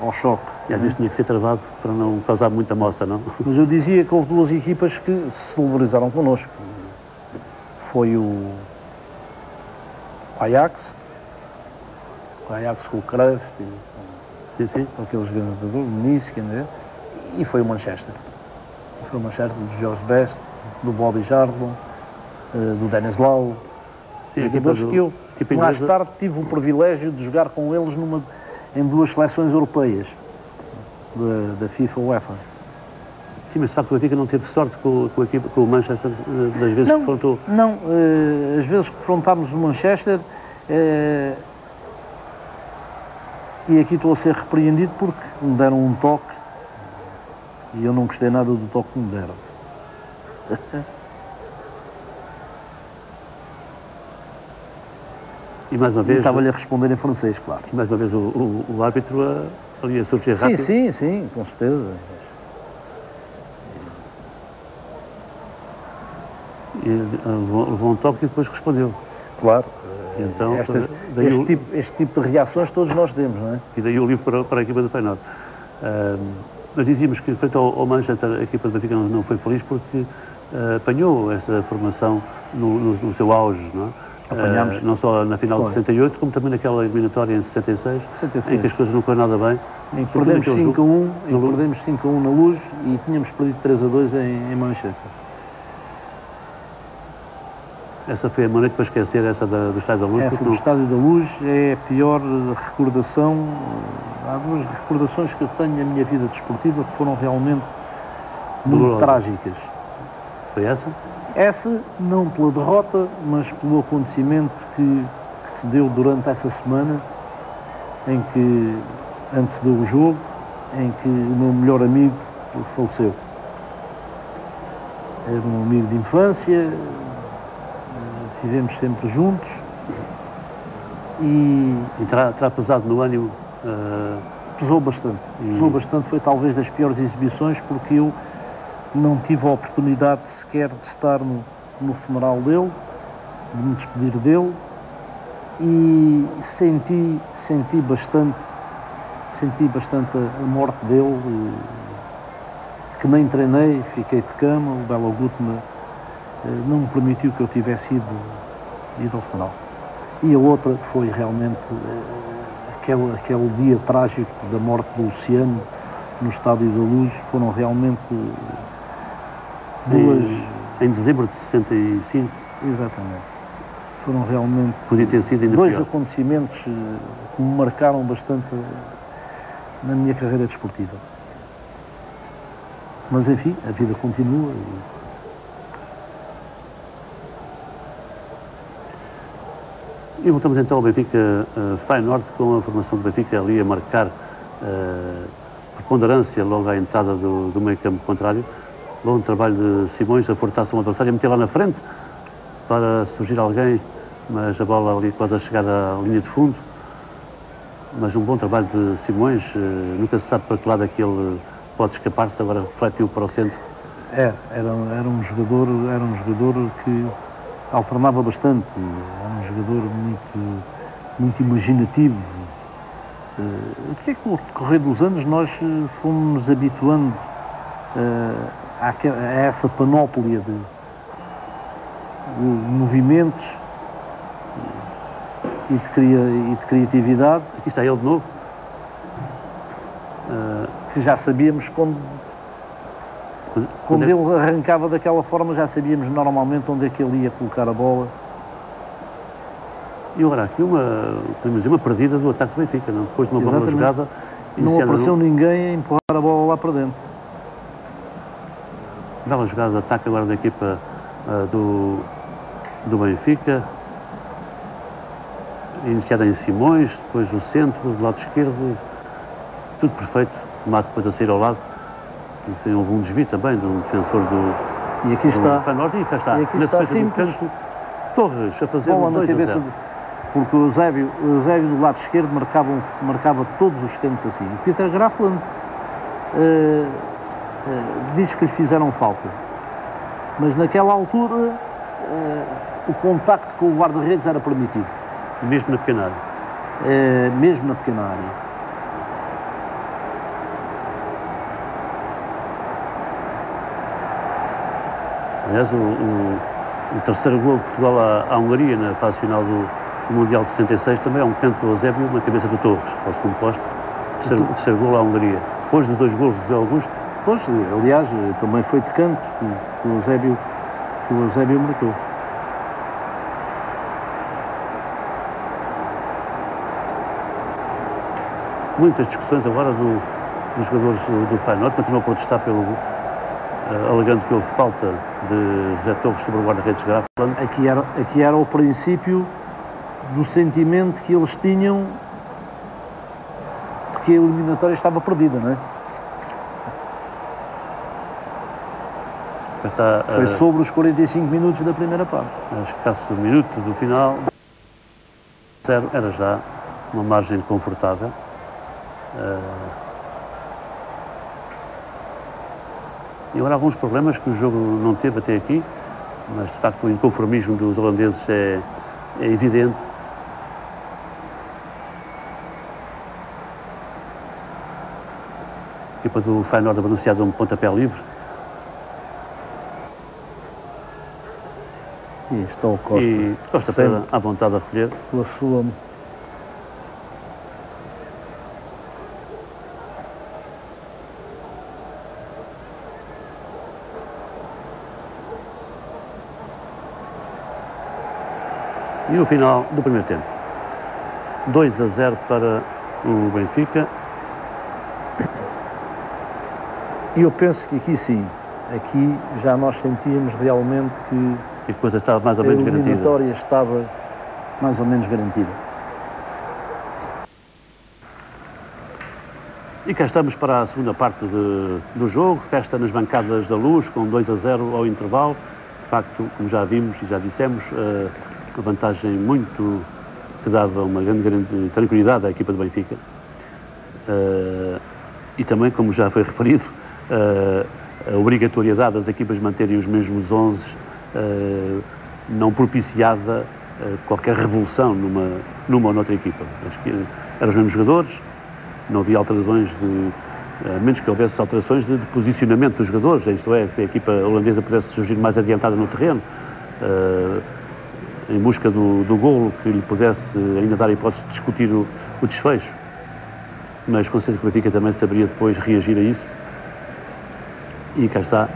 ao choque. E às vezes tinha que ser travado para não causar muita moça, não? Mas eu dizia que houve duas equipas que se solidarizaram connosco. Foi o Ajax com Ajax, com o Cruyff, sim, sim. aqueles jogadores, o Niski, né? e foi o Manchester. Foi o Manchester do George Best, do Bobby Jardon, eh, do Dennis Lau, jogadores que eu mais tarde tive o privilégio de jogar com eles numa, em duas seleções europeias da, da FIFA UEFA. Sim, mas sabe que o Benfica não teve sorte com, com, a equipa, com o Manchester eh, das vezes não, que defrontou? Não, uh, as vezes que defrontámos o Manchester, uh, e aqui estou a ser repreendido porque me deram um toque e eu não gostei nada do toque que me deram. E mais uma vez. Estava-lhe a responder em francês, claro. E mais uma vez o, o, o árbitro a, ali a surgir rápido. Sim, sim, sim, com certeza. E levou um toque e depois respondeu. Claro. Então, Estas, este, o... tipo, este, tipo, de reações todos nós temos, não é? E daí o livro para, para a equipa do Feyenoord. Um, Mas dizíamos que, frente ao, ao Manchester, a equipa do Benfica não, não foi feliz porque uh, apanhou essa formação no, no, no seu auge, não é? Apanhámos. Uh, não só na final de 68, como também naquela eliminatória em 66, 66. em que as coisas não correram nada bem. Em que perdemos 5 a 1, em que perdemos 5 a 1 na luz e tínhamos perdido 3 a 2 em, em Manchester. Essa foi a maneira para esquecer, essa da, do Estádio da Luz? Essa do Estádio da Luz é a pior recordação. Há duas recordações que eu tenho na minha vida desportiva que foram realmente muito Dolorosa. trágicas. Foi essa? Essa, não pela derrota, mas pelo acontecimento que, que se deu durante essa semana, em que antecedeu o jogo, em que o meu melhor amigo faleceu. Era um amigo de infância, vivemos sempre juntos e E terá, terá pesado no ânimo? Uh, pesou bastante. Hum. Pesou bastante, foi talvez das piores exibições porque eu não tive a oportunidade sequer de estar no, no funeral dele, de me despedir dele e senti, senti bastante, senti bastante a, a morte dele, e, que nem treinei, fiquei de cama, o Belo Gutmann eh, não me permitiu que eu tivesse ido, ido ao funeral. E a outra foi realmente eh, aquele, aquele dia trágico da morte do Luciano no Estádio da Luz, foram realmente duas. em, em dezembro de 65, Exatamente. Foram realmente podia ter sido ainda dois pior. acontecimentos eh, que me marcaram bastante eh, na minha carreira desportiva. Mas enfim, a vida continua e E voltamos então ao Benfica uh, Feyenoord, com a formação do Benfica ali a marcar uh, preponderância logo à entrada do, do meio campo contrário. Bom trabalho de Simões a furtar-se um adversário, a meter lá na frente para surgir alguém, mas a bola ali quase a chegar à linha de fundo. Mas um bom trabalho de Simões, uh, nunca se sabe para que lado é que ele pode escapar-se, agora refletiu para o centro. É, era, era um jogador, era um jogador que alternava bastante, era um jogador muito, muito imaginativo. Uh, o que é que no decorrer dos anos nós uh, fomos nos habituando àque- a, essa panóplia de, de movimentos e de, cria- e de criatividade Aqui está ele de novo. que já sabíamos quando, Quando- quando quando é- ele arrancava daquela forma já sabíamos normalmente onde é que ele ia colocar a bola. E agora aqui uma, podemos dizer, uma perdida do ataque do Benfica, não? depois de uma bola jogada. Não apareceu ninguém a empurrar a bola lá para dentro. Bela jogada de ataque agora da equipa ah, do, do Benfica. Iniciada em Simões, depois no centro, do lado esquerdo. Tudo perfeito. O Mato depois a sair ao lado. E foi houve um desvio também de um defensor do, E aqui do está, Feyenoord. E cá está. E aqui está do simples. campo, Torres a fazer bola um na 2 a cabeça, 0. Porque o Eusébio, o Eusébio do lado esquerdo marcava, marcava todos os cantos assim. O Peter Grafland eh, eh, diz que lhe fizeram falta. Mas naquela altura eh, o contacto com o guarda-redes era permitido, Mesmo na pequena área. mesmo na pequena área. Aliás, o, o- o terceiro gol de Portugal à, à Hungria na fase final do, do Mundial de 66 também é um canto do Eusébio na cabeça do Torres, ao segundo posto. Terceiro, gol à Hungria. Depois dos dois gols de José Augusto, Pois, aliás, também foi de canto que, o Eusébio, que o Eusébio marcou. muitas discussões agora do, dos jogadores do, do Feyenoord, continuam a protestar pelo, eh, alegando que houve falta de José Torres sobre o guarda-redes Grafland. Aqui era, aqui era o princípio do sentimento que eles tinham de que a eliminatória estava perdida, não é? Está Foi eh, sobre os 45 minutos da primeira parte. a escasso minuto do final. Era já uma margem confortável. Eh, E agora alguns problemas que o jogo não teve até aqui, mas de facto o inconformismo dos holandeses é, é evidente. Equipa do Feyenoord anunciado um pontapé livre. E está o Costa. E Costa para à vontade a recolher. Pela sua E o final do primeiro tempo. 2 a 0 para o Benfica. E eu penso que aqui sim, aqui já nós sentíamos realmente que a coisa estava mais ou menos garantida. A vitória estava mais ou menos garantida. E cá estamos para a segunda parte de, do jogo, festa nas bancadas da luz, com 2 a 0 ao intervalo. De facto, como já vimos e já dissemos, uh, uma vantagem muito que dava uma grande, grande tranquilidade à equipa do Benfica. Uh, e também, como já foi referido, a obrigatoriedade das equipas manterem os mesmos 11 uh, não propiciava qualquer revolução numa, numa ou noutra equipa. Acho que eram os mesmos jogadores, não havia alterações de. A menos que houvesse alterações de, de posicionamento dos jogadores, isto é, que a equipa holandesa pudesse surgir mais adiantada no terreno, em busca do, do golo que lhe pudesse ainda dar a hipótese de discutir o, o desfecho. Mas com certeza que o Benfica também saberia depois reagir a isso. E cá está,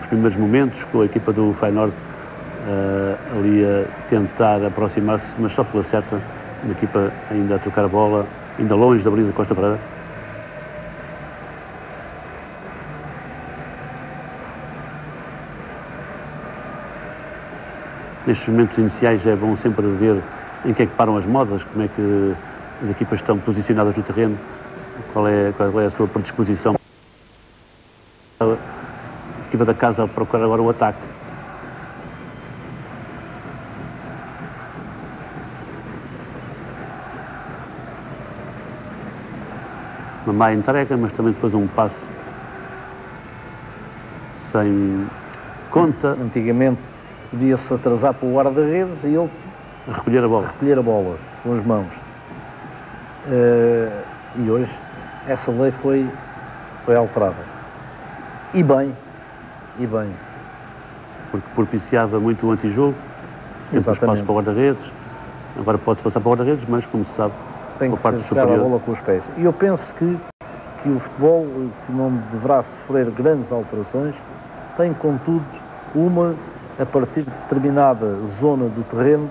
os primeiros momentos com a equipa do Feyenoord uh, ali a tentar aproximar-se, mas só pela certa, a equipa ainda a trocar a bola, ainda longe da baliza Costa Pereira. nestes momentos iniciais é bom sempre ver em que é que param as modas, como é que as equipas estão posicionadas no terreno, qual é, qual é a sua predisposição. Equipa da casa procura agora o ataque. Uma má entrega, mas também depois um passe sem conta. Antigamente podia-se atrasar para o guarda-redes e ele recolher a bola. Recolher a bola com as mãos. Uh, e hoje essa lei foi, foi alterada. E bem, e bem. Porque propiciava muito o antijogo, sempre espaço para o guarda-redes. Agora pode-se passar para o guarda-redes, mas como se sabe, tem que parte superior. a bola com os pés. E eu penso que, que o futebol, que não deverá sofrer grandes alterações, tem contudo uma a partir de determinada zona do terreno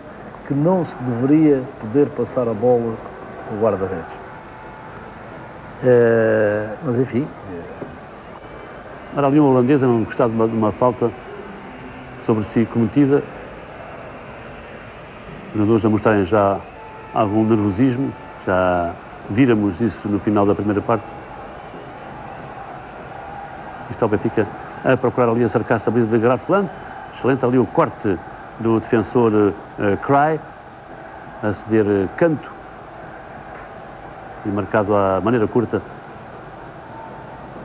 que não se deveria poder passar a bola ao guarda-redes. Uh, mas enfim. Era ali um holandês a não gostar de uma, de uma falta sobre si cometida. Os jogadores a mostrarem já algum nervosismo, já víramos isso no final da primeira parte. Isto ao Benfica a procurar ali acercar-se a brisa de Grafland. Excelente ali o corte do defensor uh, Cry, a ceder uh, canto e marcado à maneira curta.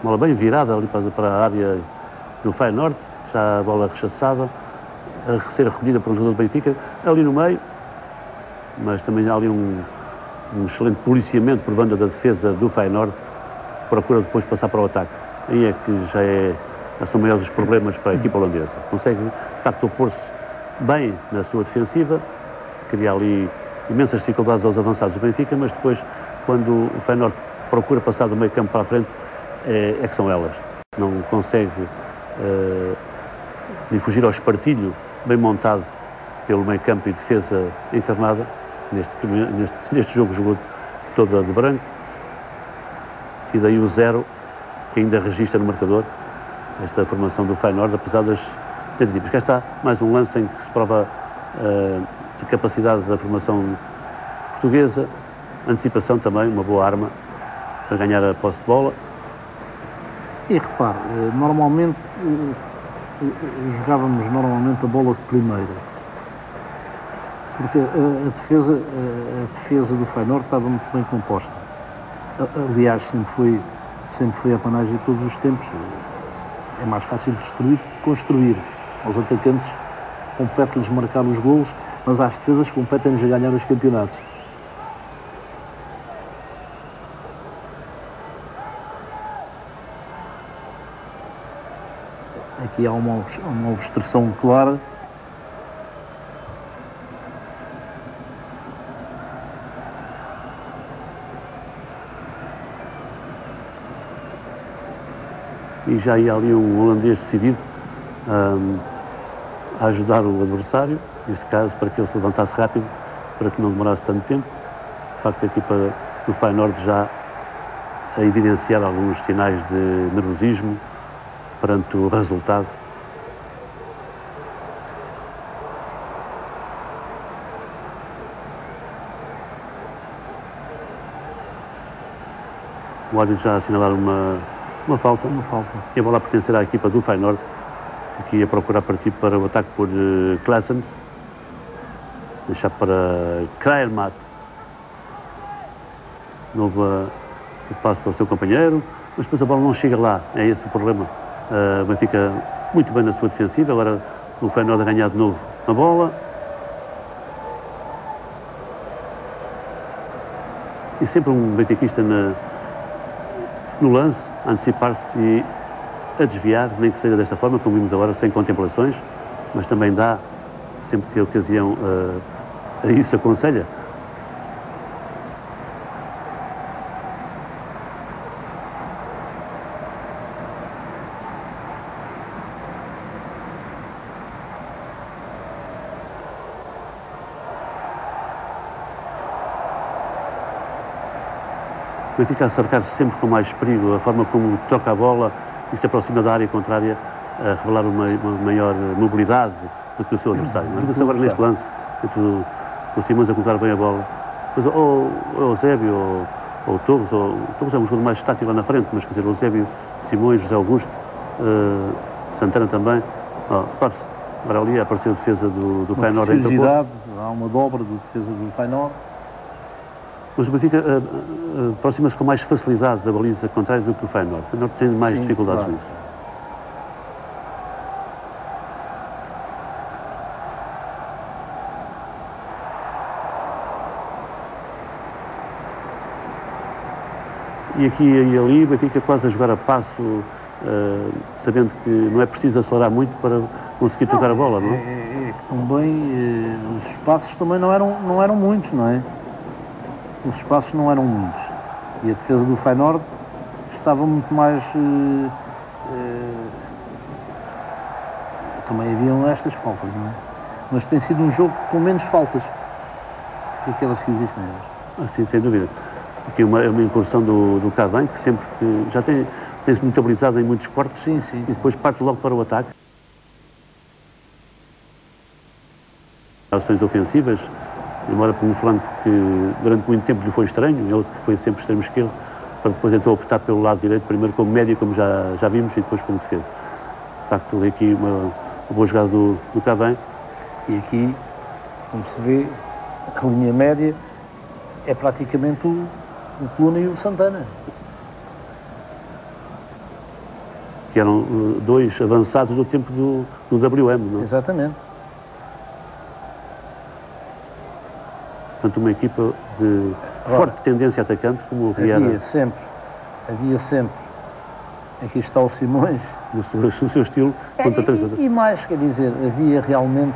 Bola bem virada ali para, a área do Feyenoord, já a bola rechaçada, a ser recolhida por um jogador do Benfica, ali no meio, mas também há ali um, um excelente policiamento por banda da defesa do Feyenoord, procura depois passar para o ataque. Aí é que já é são maiores os problemas para a equipa holandesa. Consegue, de facto, opor-se bem na sua defensiva, cria ali imensas dificuldades aos avançados do Benfica, mas depois, quando o Feyenoord procura passar do meio campo para a frente, é, é que são elas. Não consegue uh, fugir ao espartilho bem montado pelo meio campo e defesa encarnada. Neste, neste, neste jogo jogou toda de branco. E daí o zero que ainda registra no marcador esta formação do Feyenoord, apesar das tentativas. Cá está mais um lance em que se prova uh, a capacidade da formação portuguesa, antecipação também, uma boa arma para ganhar a posse de bola. E repare, eh, normalmente eh, jogávamos normalmente a bola de primeira. Porque a, a defesa, a, defesa do Feyenoord estava muito bem composta. Aliás, sempre foi, sempre foi a panagem de todos os tempos é mais fácil destruir que construir. Aos atacantes compete-lhes marcar os golos, mas às defesas competem-lhes ganhar os campeonatos. Aqui há uma, uma obstrução clara. E já ia ali um holandês decidido um, a ajudar o adversário, neste caso para que ele se levantasse rápido, para que não demorasse tanto tempo. De facto, a equipa do Feyenoord já a evidenciar alguns sinais de nervosismo perante o resultado. O árbitro já assinalar uma, uma falta. Uma falta. E a bola a pertencer à equipa do Feyenoord, que ia procurar partir para o ataque por uh. Deixar para Kraermat. Novo passo para o seu companheiro, mas depois a bola não chega lá. É esse o problema. Uh, Benfica muito bem na sua defensiva, agora o Feyenoord a ganhar de novo a bola. E sempre um benfiquista no lance, a antecipar-se e a desviar, nem que seja desta forma, como vimos agora, sem contemplações, mas também dá, sempre que a ocasião uh, isso aconselha, Benfica a cercar-se sempre com mais perigo, a forma como toca a bola e se aproxima da área contrária a revelar uma, uma maior mobilidade do que o seu adversário. Mas agora neste lance, entre o Simões a colocar bem a bola, mas ou o Eusébio ou, ou o Torres, ou, o Torres é um jogador mais estático lá na frente, mas quer dizer, o Eusébio, Simões, José Augusto, uh, Santana também, oh, se agora ali apareceu a defesa do, do Feyenoord. Há uma dobra de defesa do Feyenoord. Mas o Benfica uh, uh, aproxima-se com mais facilidade da baliza contrária do que o Feyenoord. O Feyenoord tem mais Sim, dificuldades claro. nisso. E aqui e ali, o Benfica quase a jogar a passo, uh, sabendo que não é preciso acelerar muito para conseguir tocar a bola, não é? É, é que também, os espaços também não eram, não eram muitos, não é? Os espaços não eram muitos. E a defesa do Feyenoord estava muito mais... Uh, uh, também haviam estas faltas, não é? Mas tem sido um jogo com menos faltas que aquelas que existem hoje. Ah, sim, sem dúvida. Aqui uma, uma incursão do, do Cavani, que sempre que já tem, tem-se notabilizado em muitos cortes sim, sim, e depois parte logo para o ataque. Ações ofensivas, embora por um flanco que durante muito tempo lhe foi estranho, ele que foi sempre extremo esquerdo, para depois então optar pelo lado direito, primeiro como médio, como já, já vimos, e depois como defesa. De facto, aqui uma, uma boa jogada do, do. E aqui, como se vê, a linha média é praticamente o, o e o Santana. Que eram uh, dois avançados do tempo do, do WM, não é? Exatamente. Portanto, uma equipa de forte tendência atacante, como o Havia era. sempre, havia sempre. Aqui está o Simões. No seu, no seu estilo, contra três e, e mais, quer dizer, havia realmente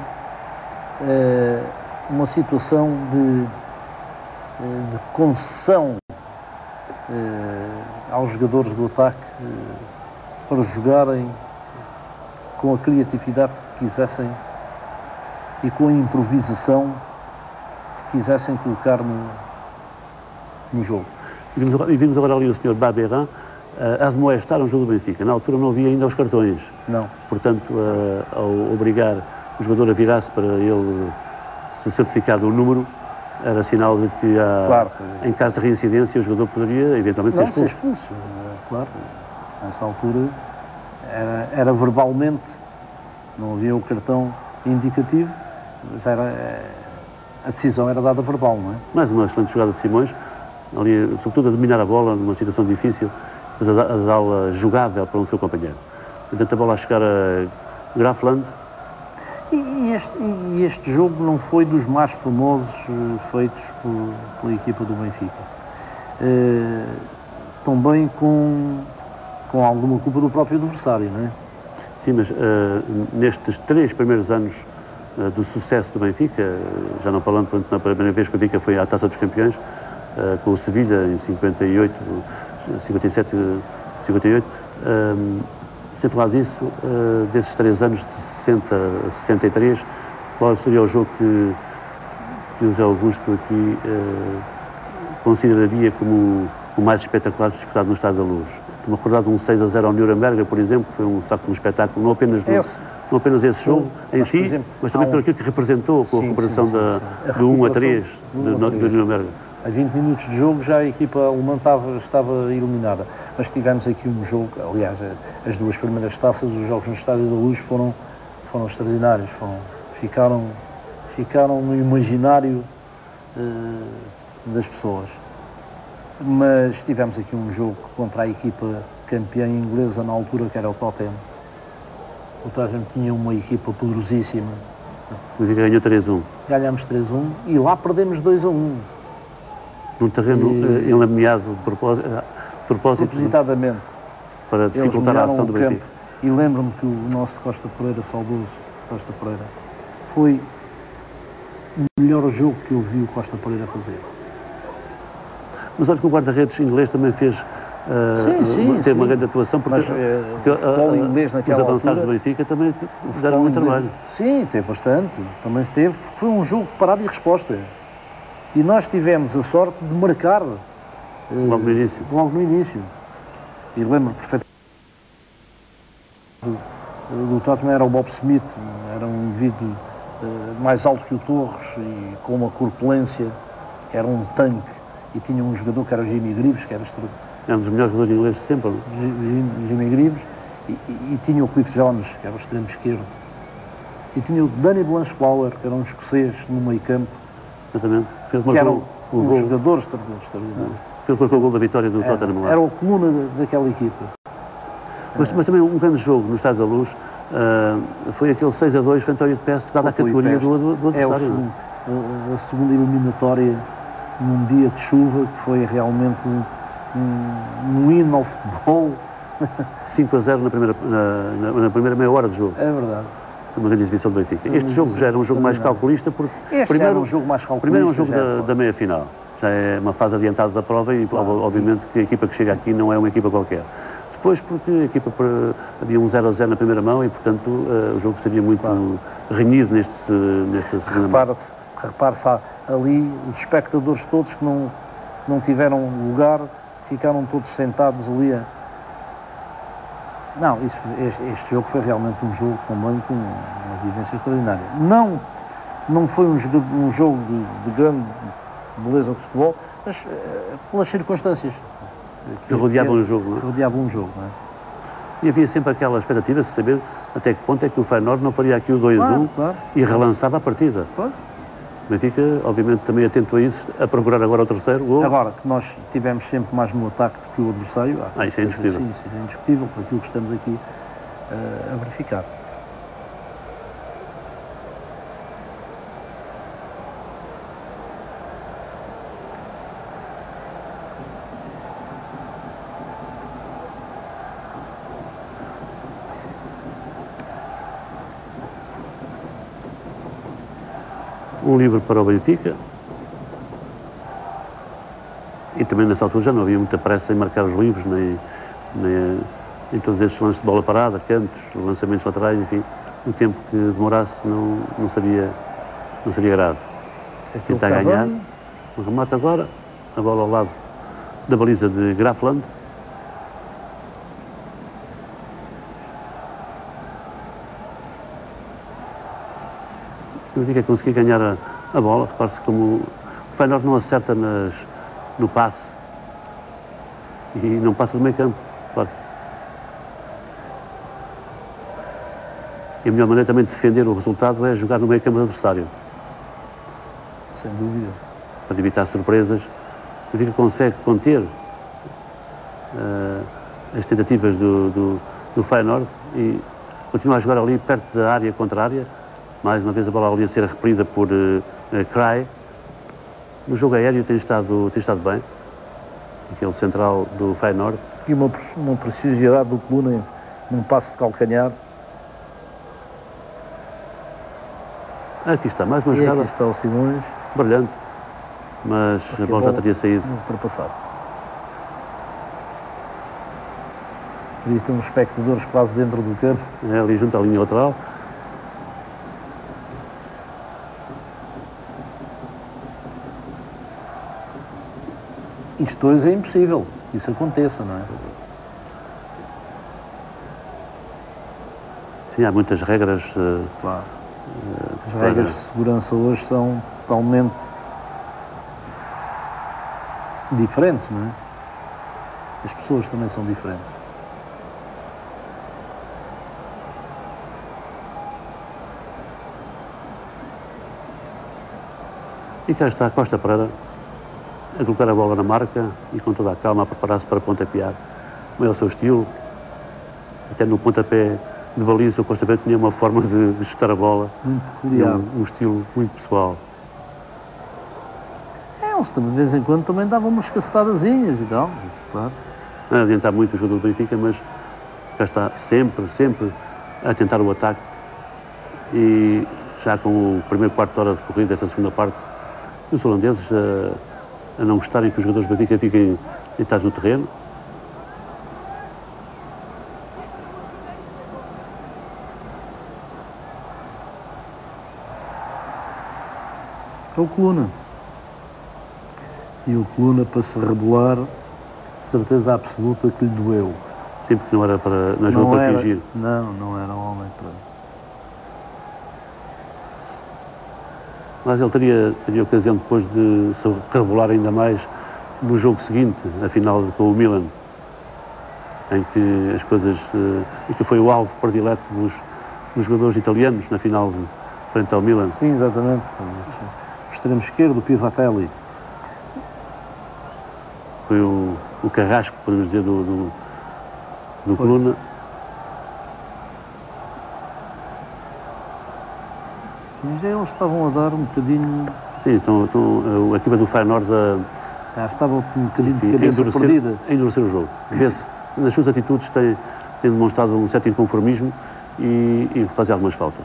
uh, uma situação de, uh, de concessão uh, aos jogadores do ataque para jogarem com a criatividade que quisessem e com a improvisação quisessem colocar no, no jogo. E vimos, agora, e vimos agora ali o Sr. Baberan uh, a demoestar um jogo do Benfica. Na altura não havia ainda os cartões. Não. Portanto, uh, ao obrigar o jogador a virar-se para ele se certificar do número, era sinal de que há, claro. em caso de reincidência o jogador poderia eventualmente não, ser expulso. Ser expulso. Claro, nessa altura era, era verbalmente, não havia o cartão indicativo, mas era a decisão era dada verbal, não é? Mais uma excelente jogada de Simões, ali, sobretudo a dominar a bola numa situação difícil, mas a, a dá-la jogável para o seu companheiro. Portanto, a bola a chegar a Grafland. E, e, este, e este, jogo não foi dos mais famosos uh, feitos por, pela equipa do Benfica. Uh, também com, com alguma culpa do próprio adversário, não é? Sim, mas uh, nestes três primeiros anos do sucesso do Benfica, já não falando portanto, na primeira vez que o Benfica foi à Taça dos Campeões, uh, com o Sevilha em 58, 57, 58, um, sem falar disso, desses três anos de 60 a 63, qual seria o jogo que, que o José Augusto aqui consideraria como o mais espetacular disputado no Estado da Luz? Estou-me a recordar de um 6 a 0 ao Nuremberg, por exemplo, que foi um, um espetáculo, não apenas, do, não apenas esse jogo em si, exemplo, mas também um... por aquilo que representou, com sim, a recuperação da, do 1 a 3 do, Nuremberg. A 20 minutos de jogo já a equipa alemã estava, estava eliminada. Mas tivemos aqui um jogo, aliás, as duas primeiras taças, os jogos no Estádio da Luz foram, foram extraordinários, foram, ficaram, ficaram no imaginário uh, das pessoas mas tivemos aqui um jogo contra a equipa campeã inglesa na altura, que era o Tottenham. O Tottenham tinha uma equipa poderosíssima. O ganhou 3-1. Ganhámos 3-1 e lá perdemos 2-1. Num terreno e... Eh, enlameado de propósito, eh, propósito propositadamente. Para dificultar a ação do Benfica. E lembro-me que o nosso Costa Pereira, saudoso Costa Pereira, foi o melhor jogo que eu vi o Costa Pereira fazer. Mas olha que o guarda-redes inglês também fez sim, sim, sim. uma grande atuação porque, Mas, porque uh, inglês os avançados altura, do Benfica também fizeram muito inglês, trabalho. Sim, teve bastante, também esteve, foi um jogo parado e resposta. E nós tivemos a sorte de marcar uh, logo no início. Logo no início. E lembro perfeitamente do, do Tottenham era o Bob Smith, era um indivíduo mais alto que o Torres e com uma corpulência, era um tanque e tinha um jogador que era o Jimmy Greaves, que era é um dos melhores jogadores ingleses de sempre. Jimmy, Greaves, e, e, tinha o Cliff Jones, que era o extremo esquerdo, e tinha o Danny Blanchflower, que era um escocês no meio campo, Exatamente. Fez que era um, um jogador extraordinário. Fez marcou o gol da vitória do era, Tottenham Era a coluna daquela equipa. Mas, mas, também um grande jogo no Estádio da Luz uh, foi aquele 6 a 2 frente ao IPS, dada a categoria do, do, do adversário. É o segundo, a, a segunda eliminatória num dia de chuva que foi realmente um, um, hino ao futebol. 5 a 0 na primeira, na, na, primeira meia hora de jogo. É verdade. Uma grande exibição do Benfica. Este jogo já era um jogo mais calculista porque este primeiro, era um jogo mais calculista. Primeiro é um jogo da, da meia final. Já é uma fase adiantada da prova e claro. obviamente que a equipa que chega aqui não é uma equipa qualquer. Depois porque a equipa havia um 0 a 0 na primeira mão e portanto uh, o jogo seria muito claro. renhido neste, nesta segunda mão. Repare-se ali os espectadores todos que não, não tiveram lugar, ficaram todos sentados ali a... Não, isso, este, este, jogo foi realmente um jogo também com uma vivência extraordinária. Não, não foi um, um jogo de, de, grande beleza de futebol, mas uh, pelas circunstâncias. Que, rodeavam o jogo, não é? Rodeavam um jogo, não é? E havia sempre aquela expectativa de saber até que ponto é que o Feyenoord não faria aqui o 2-1 claro, claro. e relançava a partida. Claro. Benfica, obviamente, também atento a isso, a procurar agora o terceiro gol. Agora, que nós tivemos sempre mais no ataque do que o adversário. Ah, isso é indiscutível. Sim, isso é indiscutível, por aquilo que estamos aqui uh, a verificar. Um livro para o Benfica. E também nessa altura já não havia muita pressa em marcar os livros, nem, nem em todos esses lances de bola parada, cantos, lançamentos laterais, enfim. O tempo que demorasse não, não, seria, não seria grave. Tentar ganhar. O remate agora, a bola ao lado da baliza de Grafland. Significa conseguir ganhar a, a bola. Repare-se como o Feyenoord não acerta nas, no passe e não passa do meio campo. E a melhor maneira também de defender o resultado é jogar no meio campo do adversário. Sem dúvida. Para evitar surpresas, o Benfica consegue conter uh, as tentativas do, do, do Feyenoord e continua a jogar ali perto da área contrária mais uma vez a bola ali a ser repelida por eh, eh, uh, Cray. No jogo aéreo tem estado, tem estado bem. Aquele é central do Feyenoord. E uma, uma precisidade do Coluna num passo de calcanhar. Aqui está, mais uma e jogada. aqui está o Simões. Brilhante. Mas a bola, bola já teria saído. Ultrapassado. Podia ter uns espectadores quase dentro do campo. É, ali junto à linha lateral. Isto hoje é impossível isso aconteça, não é? Sim, há muitas regras. eh, Claro. As para- regras de segurança hoje são totalmente diferentes, não é? As pessoas também são diferentes. E cá está a Costa Pereira a colocar a bola na marca e com toda a calma a preparar-se para pontapear. Como é o seu estilo. Até no pontapé de baliza o Costa Pereira tinha uma forma de, de chutar a bola. Muito um, um estilo muito pessoal. É, eles também de vez em quando também davam umas cacetadazinhas e tal, claro. Não é adiantar muito o jogo do Benfica, mas cá está sempre, sempre a tentar o ataque. E já com o primeiro quarto de hora de corrida desta segunda parte, os holandeses a, a não gostarem que os jogadores do Benfica fiquem deitados no terreno. É o Coluna. E o Coluna, para se rebolar, de certeza absoluta que lhe doeu. Sempre que não era para, não jogou para era, fingir. não, não era um homem para. Mas ele teria, teria ocasião depois de se rebolar ainda mais no jogo seguinte, a final com o Milan, em que as coisas. eh, e que foi o alvo predileto dos, dos jogadores italianos na final frente ao Milan. Sim, exatamente. O extremo esquerdo, o Pivatelli. Foi o, o carrasco, podemos dizer, do, do, do Coluna. Eles estavam a dar um bocadinho. Sim, então, então, a equipa do Feyenoord a, Já estavam com um bocadinho de a cabeça endurecer, perdida. a endurecer o jogo. Vê-se, nas suas atitudes tem, tem demonstrado um certo inconformismo e, e fazer algumas faltas.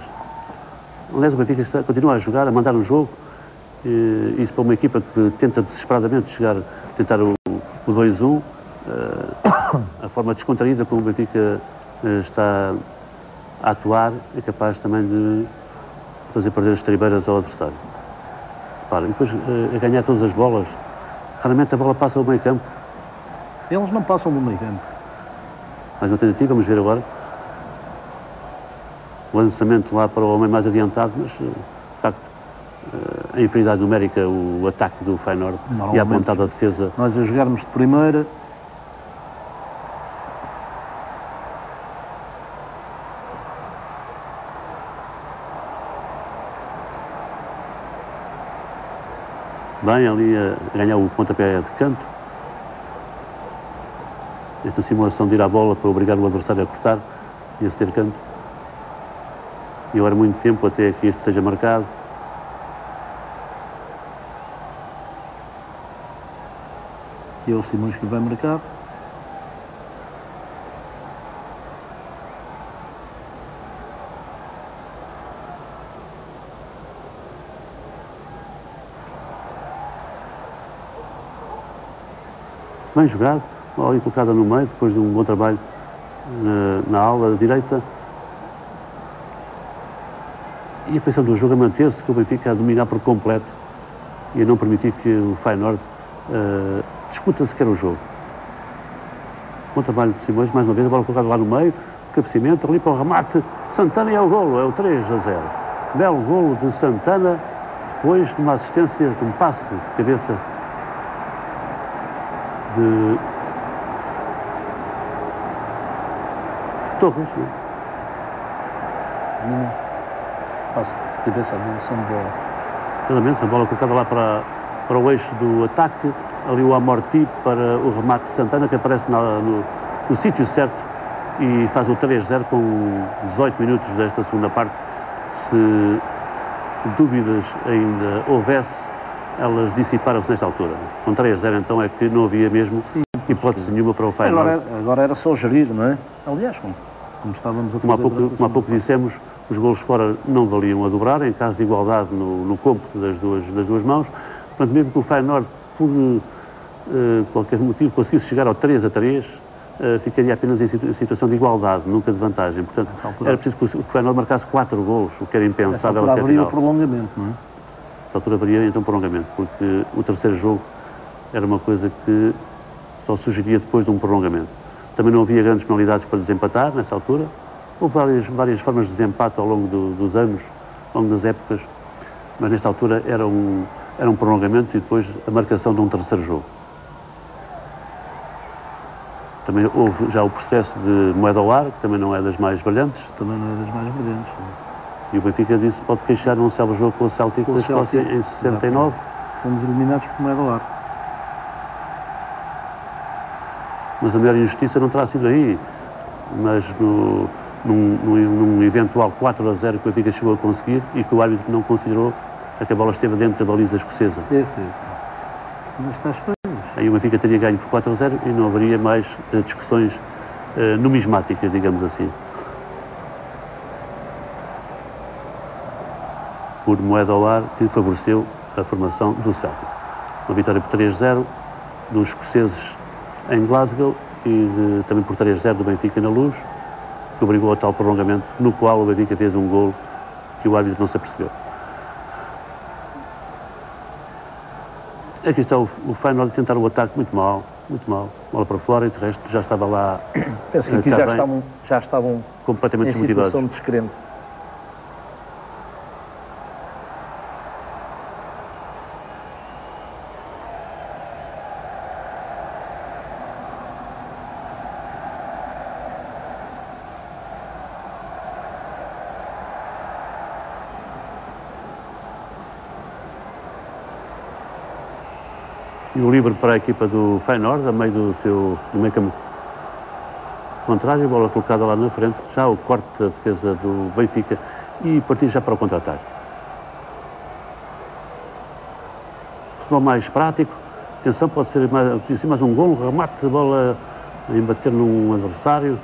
Aliás, o Benfica está, continua a jogar, a mandar o jogo, e, isso para uma equipa que tenta desesperadamente chegar, tentar o, o 2-1, eh, a forma descontraída como o Benfica eh, está a atuar é capaz também de fazer perder as tribeiras ao adversário. Repara, e depois eh, a ganhar todas as bolas, raramente a bola passa ao meio campo. Eles não passam do meio campo. Mais uma tentativa, vamos ver agora. O lançamento lá para o homem mais adiantado, mas eh, de facto eh, a inferioridade numérica, o ataque do Feyenoord e a apontada defesa. Nós a jogarmos de primeira. Bem, ali a ganhar o pontapé de canto. Esta simulação de ir à bola para obrigar o adversário a cortar e a ter canto. E agora muito tempo até que este seja marcado. E é o Simões que vai marcar. Bem jogado, ali colocada no meio, depois de um bom trabalho na, na aula direita. E a feição do jogo a manter-se, que o Benfica a dominar por completo e a não permitir que o Feyenoord uh, discuta sequer o jogo. Bom trabalho de Simões, mais uma vez, a bola colocada lá no meio, cabeceamento, ali para o remate, Santana é o golo, é o 3 a 0. Belo golo de Santana, depois de uma assistência, de um passe de cabeça de Torres. né? Não. Passo de cabeça a devolução de bola. Claramente, a bola colocada lá para, para o eixo do ataque, ali o Amorti para o remate de Santana, que aparece na- no, no sítio certo e faz o 3-0 com 18 minutos desta segunda parte. Se dúvidas ainda houvesse, elas dissiparam-se nesta altura. Com 3-0 então é que não havia mesmo hipótese nenhuma para o Feyenoord. Agora, agora era só gerir, não é? Aliás, como, como estávamos a Como há pouco, a como há pouco dissemos, os golos fora não valiam a dobrar, em caso de igualdade no, no cômputo das duas, das duas mãos. Portanto, mesmo que o Feyenoord, por uh, qualquer motivo, conseguisse chegar ao 3 a 3, uh, eh, ficaria apenas em situação de igualdade, nunca de vantagem. Portanto, era preciso que o Feyenoord marcasse 4 golos, o que era impensável até haveria o prolongamento, não é? Nessa altura haveria então prolongamento, porque o terceiro jogo era uma coisa que só surgiria depois de um prolongamento. Também não havia grandes penalidades para desempatar nessa altura. Houve várias, várias formas de desempate ao longo do, dos anos, ao longo das épocas, mas nesta altura era um, era um prolongamento e depois a marcação de um terceiro jogo. Também houve já o processo de moeda ao ar, que também não é das mais brilhantes. Também não é das mais brilhantes. E o Benfica disse que pode queixar um célebre jogo com o Celtic da Escócia em 69. Fomos eliminados por moeda ao ar. Mas a maior injustiça não terá sido aí, mas no, num, num, eventual 4 a 0 que o Benfica chegou a conseguir e que o árbitro não considerou que a bola esteve dentro da baliza escocesa. Esteve, Mas está coisas. Aí o Benfica teria ganho por 4 a 0 e não haveria mais uh, discussões uh, numismáticas, digamos assim. Por moeda ao ar que favoreceu a formação do Celtic. Uma vitória por 3-0 dos escoceses em Glasgow e de, também por 3-0 do Benfica na Luz que obrigou a tal prolongamento, no qual o Benfica fez um gol que o árbitro não se apercebeu. Aqui está o, o Feyenoord a tentar o ataque muito mal, muito mal, bola para fora e de resto já estava lá. Penso que aqui já estavam, já estavam completamente em desmotivados. situação descrente. O livre para a equipa do Feyenoord, a meio do seu do meio campo contrário, bola colocada lá na frente, já o corte da defesa do Benfica e partir já para o contra-ataque. Futebol mais prático, atenção, pode ser mais, mais um gol, um remate de bola em bater num adversário,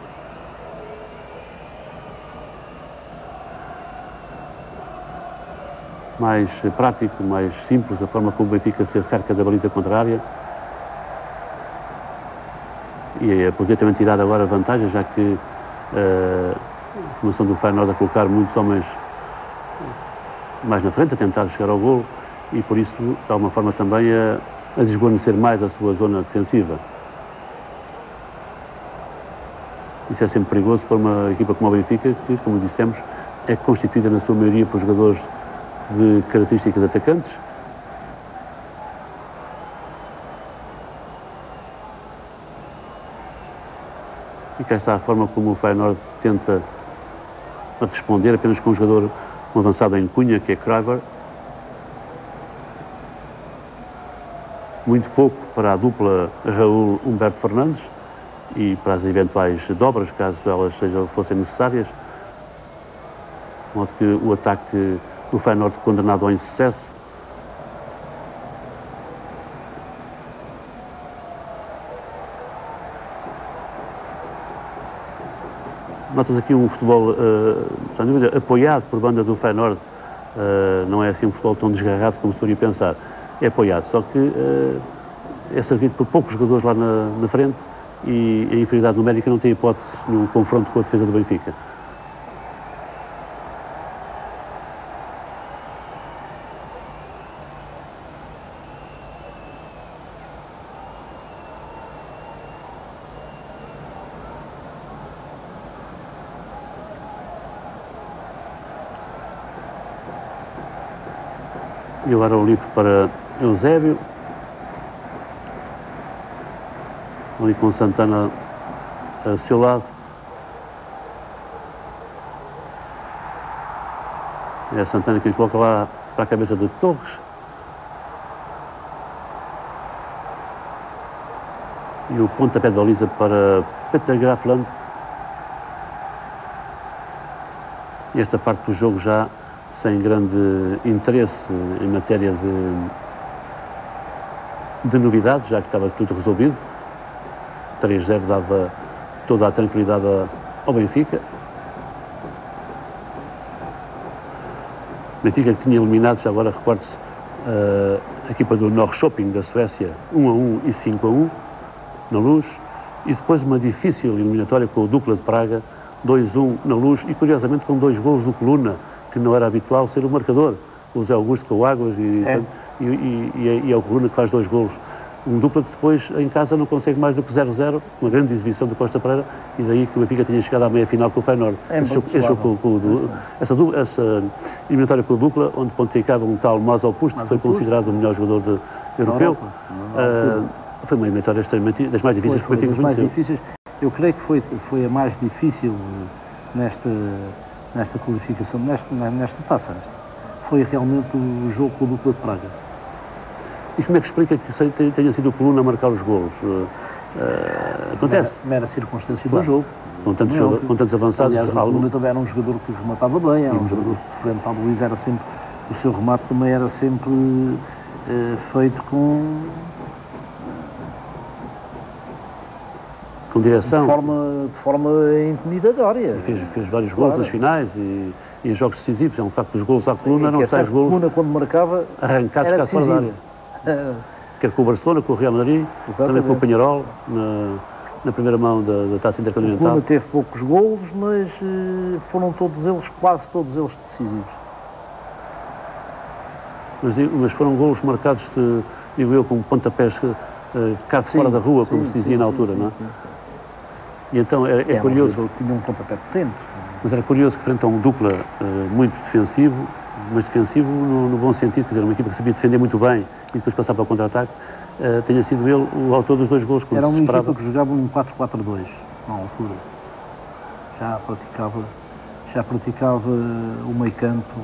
mais prático, mais simples, a forma como o Benfica se acerca da baliza contrária. E é poder também tirar agora vantagem, já que uh, a formação do Feyenoord a colocar muitos homens mais na frente, a tentar chegar ao gol, e por isso, de alguma forma, também a, a desguarnecer mais a sua zona defensiva. Isso é sempre perigoso para uma equipa como a Benfica, que, como dissemos, é constituída na sua maioria por jogadores de características atacantes. E cá está a forma como o Feyenoord tenta responder apenas com um jogador um avançado em cunha, que é Kraver. Muito pouco para a dupla Raul Humberto Fernandes e para as eventuais dobras, caso elas sejam, fossem necessárias. De modo que o ataque o Feyenoord condenado ao insucesso. Notas aqui um futebol, uh, sem dúvida, apoiado por banda do Feyenoord. Uh, não é assim um futebol tão desgarrado como se poderia pensar. É apoiado, só que uh, é servido por poucos jogadores lá na, na frente e a inferioridade numérica não tem hipótese no confronto com a defesa do Benfica. E agora o livro para Eusébio. Ali com Santana a seu lado. É a Santana que nos coloca lá para a cabeça de Torres. E o pontapé de baliza para Peter Grafland. E esta parte do jogo já sem grande interesse em matéria de, de novidades, já que estava tudo resolvido. 3-0 dava toda a tranquilidade ao Benfica. Benfica que tinha eliminado, já agora recorde-se, uh, a equipa do Norrköping da Suécia 1 a 1 e 5 a 1 na luz e depois uma difícil eliminatória com o Dupla de Praga 2-1 na luz e curiosamente com dois gols do Coluna que não era habitual ser o marcador o Zé Augusto com o Águas e, é. e, e, e, é o Coluna que faz dois gols um dupla que depois em casa não consegue mais do que 0-0, uma grande exibição do Costa Pereira, e daí que o Benfica tinha chegado à meia-final com o Feyenoord. É esse jogo, esse jogo com, com, essa, essa eliminatória com a dupla, onde pontificava um tal Mazal Pust, que foi considerado o melhor jogador de, europeu. Uh, foi uma eliminatória extremamente das mais difíceis foi, que o Benfica mais difíceis. Eu creio que foi, foi a mais difícil nesta, nesta qualificação, nesta, nesta taça. Foi realmente o jogo com a dupla de Praga e como é que explica que tenha sido o Coluna a marcar os golos? Uh, acontece. Mera, mera circunstância claro. do jogo. Com tantos, é com tantos avançados. Aliás, o Coluna também era um jogador que rematava bem, era um jogador frente ao Luís, era sempre, o seu remate também era sempre uh, feito com com direção. De forma, de forma intimidatória. Fez, fez vários claro. gols nas finais e, e em jogos decisivos. É um facto, os gols à coluna não tais gols. coluna, quando marcava, arrancados cá fora da área. Quer com o Barcelona, com o Real Madrid, Exatamente. também com o Penharol, na, na primeira mão da, da Taça Intercontinental. O teve poucos golos, mas uh, foram todos eles, quase todos eles decisivos. Mas, mas foram golos marcados, de, digo eu, com pontapés uh, cá de sim, fora da rua, sim, como se dizia sim, na altura, não é? E então é, é, é curioso. Tinha um pontapé potente. Mas era curioso que, frente a um dupla uh, muito defensivo, mas defensivo no, no, bom sentido, quer dizer, uma equipa que sabia defender muito bem e depois passar para o contra-ataque, uh, tenha sido ele o autor dos dois gols. Era uma equipa que jogava um 4-4-2, na altura. Já praticava, já praticava o meio campo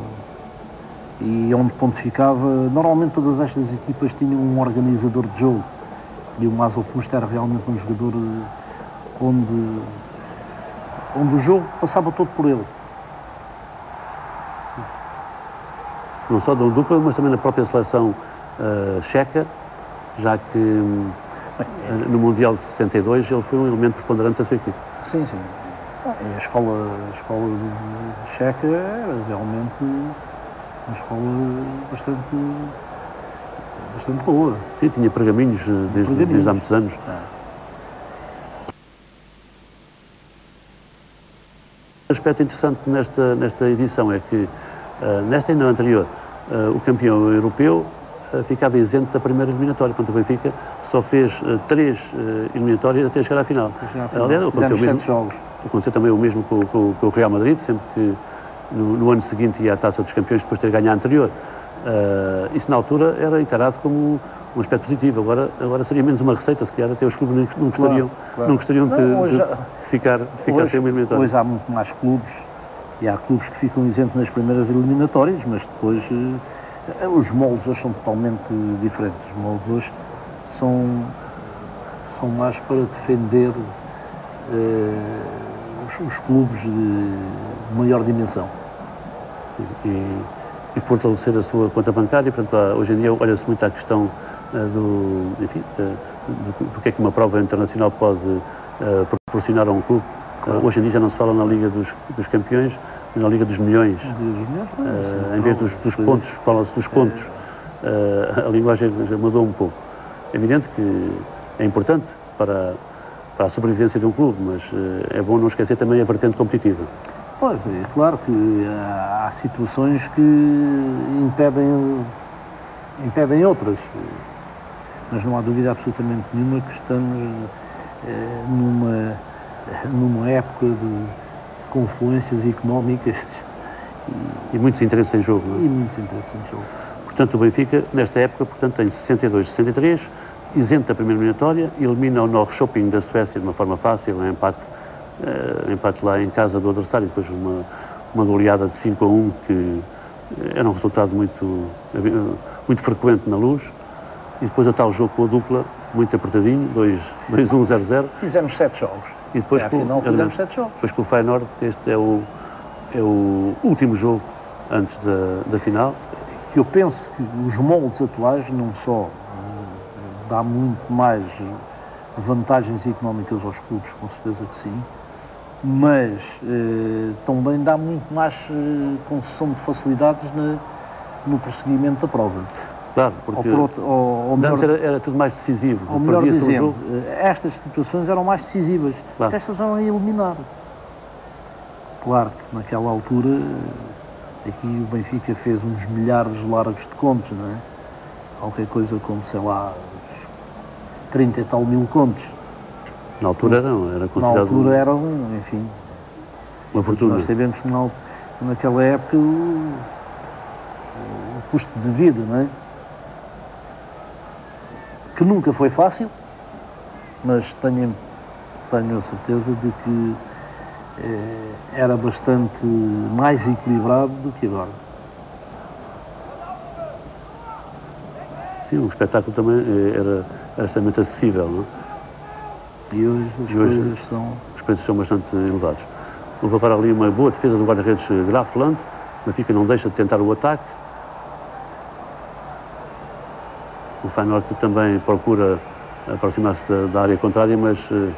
e onde pontificava, normalmente todas estas equipas tinham um organizador de jogo e o Mazo Pusto era realmente um jogador eh, onde, onde o jogo passava todo por ele. não só do dupla, mas também na própria seleção uh, checa, já que uh, no Mundial de 62 ele foi um elemento preponderante da sua equipe. Sim, sim. A escola, a escola checa era realmente uma escola bastante, bastante boa. Sim, tinha pergaminhos eh, desde, pergaminhos. desde há muitos anos. Ah. Um aspecto interessante nesta, nesta edição é que, uh, nesta e na anterior, uh, o campeão europeu uh, ficava isento da primeira eliminatória. Portanto, o Benfica só fez três eliminatórias até chegar à final. Aliás, aconteceu, mesmo, jogos. aconteceu também o mesmo com, com, com, o Real Madrid, sempre que no, no, ano seguinte ia à Taça dos Campeões depois de ter ganho a anterior. isso na altura era encarado como um aspecto positivo. Agora, agora seria menos uma receita, se calhar até os clubes não gostariam, claro, claro. Não gostariam de, não, de, ficar, ficar hoje, sem uma eliminatória. Hoje há muito mais clubes e há clubes que ficam isentos nas primeiras eliminatórias, mas depois eh, os moldes hoje são totalmente diferentes. Os moldes hoje são, são mais para defender eh, os, os, clubes de maior dimensão. E, e, fortalecer a sua conta bancária. Portanto, hoje em dia olha-se muito à questão uh, do, enfim, de, do, do, que é que uma prova internacional pode uh, proporcionar a um clube. Uh, hoje em dia já não se fala na Liga dos, dos Campeões, na Liga dos Milhões. Uh, em vez dos, dos pontos, fala-se dos pontos. Uh, a linguagem já mudou um pouco. É evidente que é importante para, para a sobrevivência de um clube, mas uh, é bom não esquecer também a vertente competitiva. Pois, é claro que há, há situações que impedem, impedem outras, mas não há dúvida absolutamente nenhuma que estamos numa, numa época de confluências económicas. E, e muitos interesses em jogo. É? E muitos interesses em jogo. Portanto, o Benfica, nesta época, portanto, tem 62, 63, isento da primeira eliminatória, elimina o Norr Shopping da Suécia de uma forma fácil, um empate, uh, empate lá em casa do adversário, depois uma, uma goleada de 5 a 1, que era um resultado muito, muito frequente na luz, e depois a tal jogo com a dupla, muito apertadinho, 2-1-0-0. Fizemos sete jogos. E depois, é, com, afinal, fizemos sete jogos. Depois com o Feyenoord, este é o, é o último jogo antes da, da final. Eu penso que os moldes atuais não só eh, dá muito mais vantagens económicas aos clubes, com certeza que sim, mas eh, também dá muito mais eh, concessão de facilidades na, no prosseguimento da prova. Claro, porque ou outro, ou, ou melhor, era, era, tudo mais decisivo. Ou melhor dizendo, eh, estas situações eram mais decisivas. Claro. Estas eram a eliminar. Claro que naquela altura aqui o Benfica fez uns milhares largos de contos, não é? Qualquer coisa como, sei lá, 30 e tal mil contos. Na altura não, era considerado... Na altura eram, enfim... Uma fortuna. Nós sabemos que na, naquela época o, o custo de vida, não é? Que nunca foi fácil, mas tenho, tenho a certeza de que eh, era bastante mais equilibrado do que agora. Sim, o espetáculo também eh, era, era extremamente acessível, não é? E hoje as e hoje coisas são... Os preços são bastante elevados. Houve agora ali uma boa defesa do guarda-redes Grafland, o Benfica não deixa de tentar o ataque. O Feyenoord também procura aproximar-se da, área contrária, mas uh,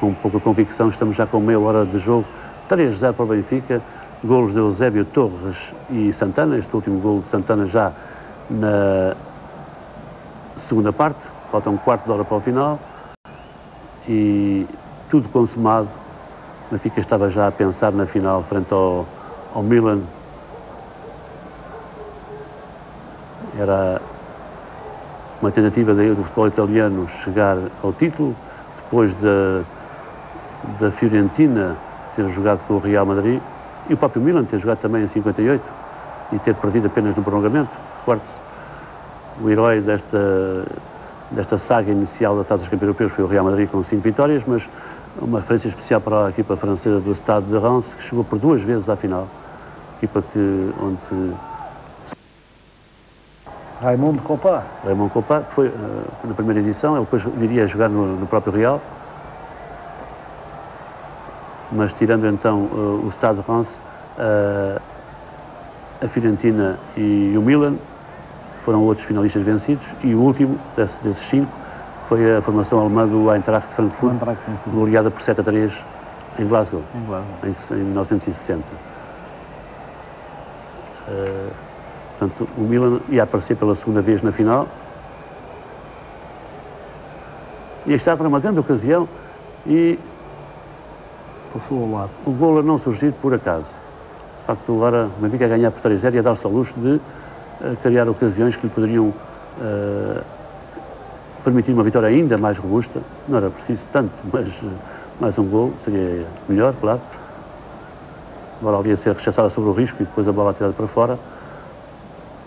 com pouca convicção. Estamos já com meia hora de jogo. 3-0 para o Benfica. Golos de Eusébio Torres e Santana. Este último gol de Santana já na segunda parte. Falta um quarto de hora para o final e tudo consumado. O Benfica estava já a pensar na final frente ao, ao Milan. Era uma tentativa do futebol italiano chegar ao título, depois da, da Fiorentina ter jogado com o Real Madrid e o próprio Milan ter jogado também em 58 e ter perdido apenas no prolongamento. Recorde-se, o herói desta desta saga inicial da Taça dos Campeões Europeus foi o Real Madrid com cinco vitórias, mas uma referência especial para a equipa francesa do Stade de Reims, que chegou por duas vezes à final. Equipa que, onde... Raimundo Copa. Raimundo Copa, que foi uh, na primeira edição, ele depois viria a jogar no, no próprio Real. Mas tirando então uh, o Stade de Reims, uh, a Fiorentina e o Milan, foram outros finalistas vencidos e o último desses, desses cinco foi a formação alemã do Eintracht Frankfurt, gloriada por 7 a 3 em Glasgow, em, Glasgow. em, em 1960. Uh, portanto, o Milan ia aparecer pela segunda vez na final e está para uma grande ocasião e passou ao lado. O gol não surgiu por acaso. De facto, agora o Benfica a ganhar por 3-0 e a dar-se ao luxo de criar ocasiões que lhe poderiam uh, permitir uma vitória ainda mais robusta. Não era preciso tanto, mas uh, mais um gol seria melhor, claro. A bola ali a ser rechaçada sobre o risco e depois a bola tirada para fora.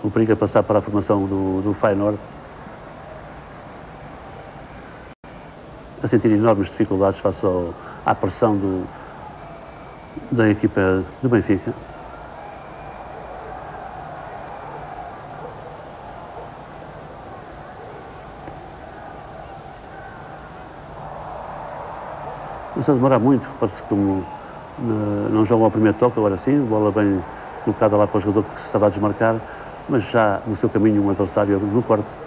O perigo a passar para a formação do, do Feyenoord. A sentir enormes dificuldades face ao, à pressão do, da equipa do Benfica. Começou a demorar muito, parece que não jogam ao primeiro toque, agora sim, bola bem colocada lá para o jogador que se estava a desmarcar, mas já no seu caminho um adversário no quarto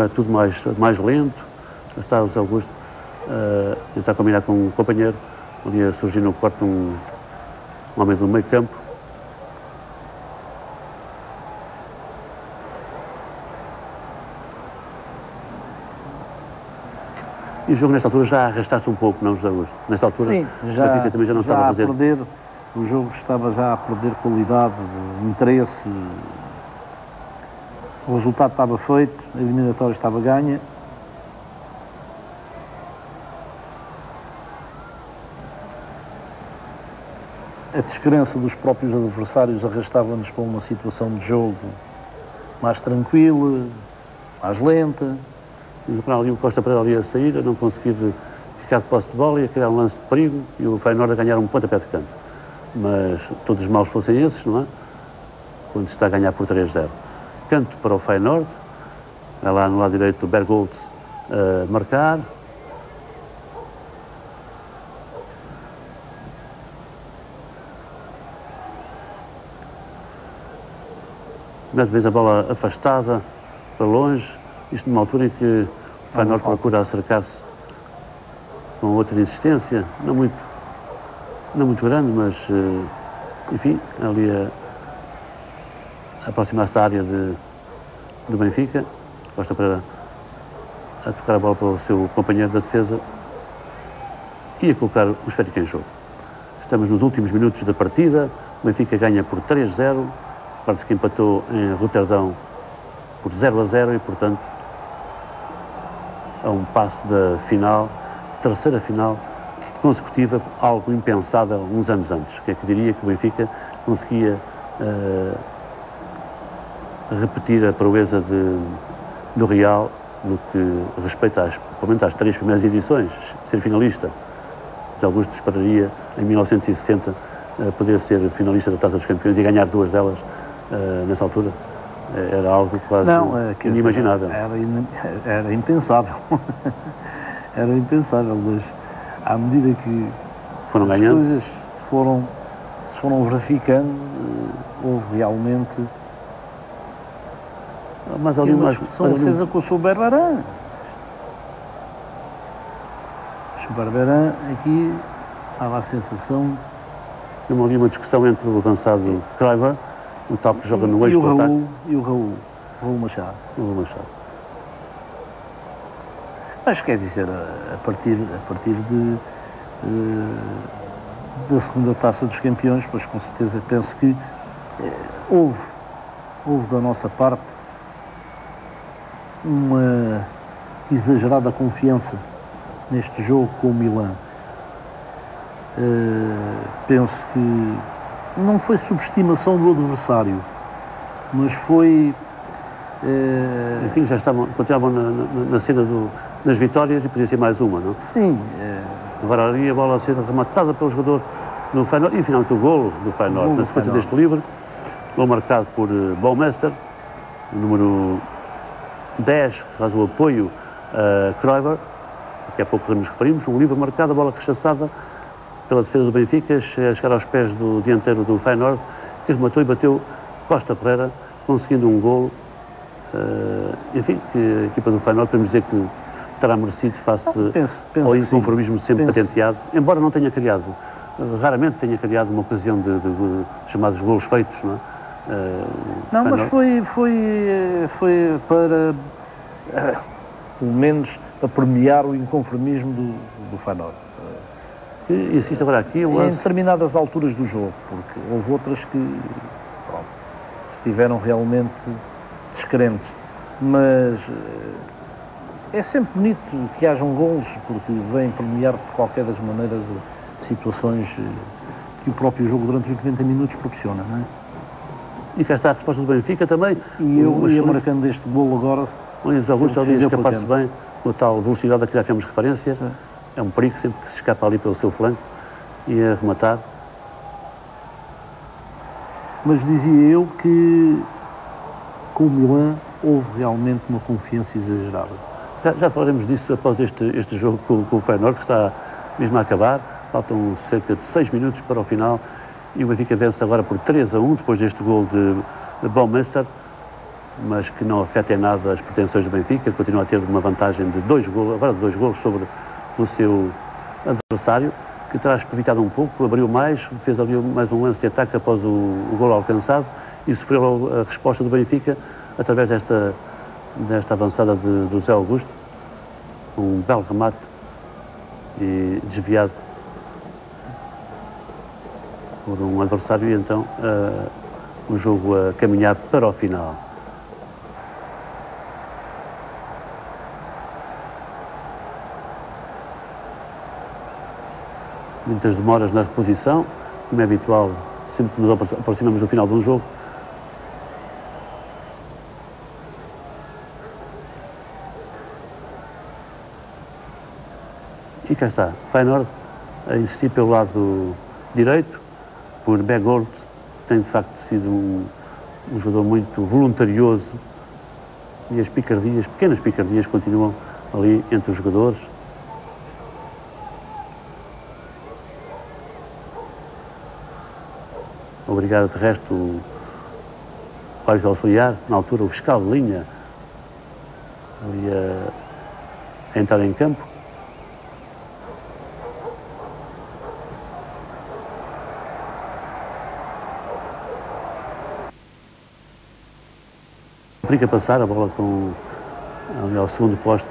é tudo mais, mais lento. Está o Zé Augusto uh, tentar combinar com um companheiro, ali a surgir no quarto um, um homem do meio campo. E o jogo nesta altura já arrastasse um pouco, não, José Augusto? Nesta altura, Sim, já, também já não já estava a fazer. Perder, o jogo estava já a perder qualidade, interesse, o resultado estava feito, a eliminatória estava ganha. A descrença dos próprios adversários arrastava-nos para uma situação de jogo mais tranquila, mais lenta. E ali o Costa Pereira ali a sair, a não conseguir ficar de posse de bola e a criar um lance de perigo e o Feyenoord a ganhar um pontapé de canto. Mas todos os maus fossem esses, não é? quando está a ganhar por 3-0. Canto para o Feyenoord, é lá no lado direito o Bergholtz a marcar. Mais vez a bola afastada para longe, isto numa altura em que o Feyenoord procura acercar-se com outra insistência, não muito, não muito grande, mas eh, enfim, ali a, aproximar-se da área de, do Benfica, Costa para a tocar a bola para o seu companheiro da defesa e a colocar o esférico em jogo. Estamos nos últimos minutos da partida, o Benfica ganha por 3-0, parece que empatou em Roterdão por 0 a 0 e, portanto, a um passo da final, terceira final consecutiva, algo impensável uns anos antes. O que é que diria que o Benfica conseguia uh, repetir a proeza de, do Real no que respeita às, pelo menos às três primeiras edições, ser finalista. José Augusto esperaria, em 1960, uh, poder ser finalista da Taça dos Campeões e ganhar duas delas uh, nessa altura. Era algo quase Não, inimaginável. Dizer, era, in, era impensável. era impensável, mas à medida que foram as ganhando. coisas se foram, se foram verificando, houve realmente mas ali uma discussão ali- acesa com o Sr. Berbaran. O Sr. Berbaran aqui dava a sensação Não havia uma discussão entre o avançado Kreiber, o tal que joga no eixo do ataque, Raul, e o Raul, Raul Machado. o Machado. Mas quer dizer, a partir, a partir de, eh, da segunda taça dos campeões, pois com certeza penso que eh, houve, houve da nossa parte uma exagerada confiança neste jogo com o Milan. Eh, penso que não foi subestimação do adversário, mas foi eh, Enfim, já estavam, continuavam na, na, na cena do, das vitórias e podia ser mais uma, não? sim, eh, Agora ali a bola a ser rematada pelo jogador do Feyenoord e finalmente o golo do Feyenoord na sequência deste livre. Gol marcado por uh, Baumeister, o número 10, que faz o apoio a Kruiber, daqui a pouco nos referimos. Um livre marcado, a bola rechaçada pela defesa do Benfica, a chegar aos pés do dianteiro do Feyenoord, que rematou e bateu Costa Pereira, conseguindo um golo. Uh, enfim, que a equipa do Feyenoord, podemos dizer que terá merecido face penso, penso ao que inconformismo sempre Penso- patenteado, embora não tenha criado, raramente tenha criado uma ocasião de, de- de chamados golos feitos, não é? Eh, Não, mas foi, foi, foi para, eh, pelo menos, para premiar o inconformismo do, do Feyenoord. E assiste agora aqui um Em lance. determinadas alturas do jogo, porque houve outras que pronto, estiveram realmente descrentes. Mas eh, é sempre bonito que hajam golos, porque vem premiar de qualquer das maneiras situações que o próprio jogo durante os 90 minutos proporciona. Não é? E cá está a resposta do Benfica também. E eu ia marcando este golo agora, O Luís Augusto ali escapar-se bem, com a tal velocidade a que já temos referência. É um perigo sempre que se escapa ali pelo seu flanco e a rematar. mas dizia eu que com o Milan houve realmente uma confiança exagerada. Já, já falaremos disso após este, este jogo com, com o Feyenoord, que está mesmo a acabar. Faltam cerca de 6 minutos para o final e o Benfica vence agora por 3 a 1, depois deste gol de, de Baumeister, mas que não afeta em nada as pretensões do Benfica, continua a ter uma vantagem de dois golos, agora de dois golos sobre o seu adversário, que terá espevitado um pouco, abriu mais, fez ali mais um lance de ataque após o, o gol alcançado e sofreu a resposta do Benfica através desta, desta avançada de, do Zé Augusto. Um belo remate e desviado por um adversário e então ah, o jogo a caminhar para o final. Muitas demoras na reposição, como é habitual, sempre que nos apro- aproximamos do final de um jogo. E cá está, Feyenoord a insistir pelo lado direito, por Begord, que tem de facto sido um, um jogador muito voluntarioso e as picardias, pequenas picardias, continuam ali entre os jogadores. Obrigado, de resto, o Página Auxiliar, na altura o fiscal de linha, ali a, a entrar em campo. Complica passar a bola com ali ao segundo poste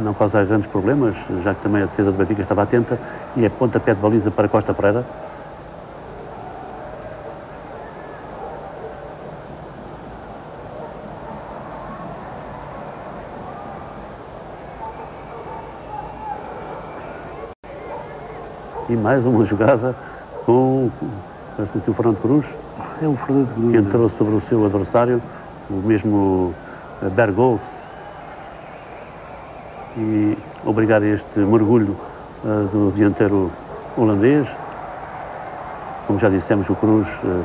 não causar grandes problemas, já que também a defesa do Benfica estava atenta e é pontapé de baliza para Costa Pereira. E mais uma jogada com, parece que o Fernando Cruz. É Fernando entrou sobre o seu adversário, o mesmo eh, Bergols, e obrigar este mergulho uh, do dianteiro holandês. Como já dissemos, o Cruz, uh,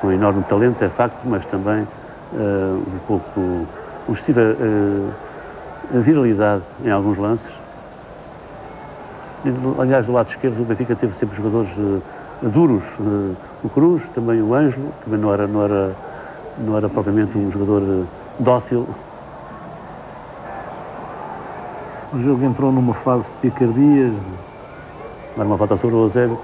com enorme talento, é facto, mas também uh, um pouco excessiva viralidade em alguns lances. Aliás, do lado esquerdo, o Benfica teve sempre jogadores duros. o Cruz, também o Ângelo, também não era, não era, não era propriamente um jogador dócil, O jogo entrou numa fase de picardias. Agora uma falta sobre o Eusébio.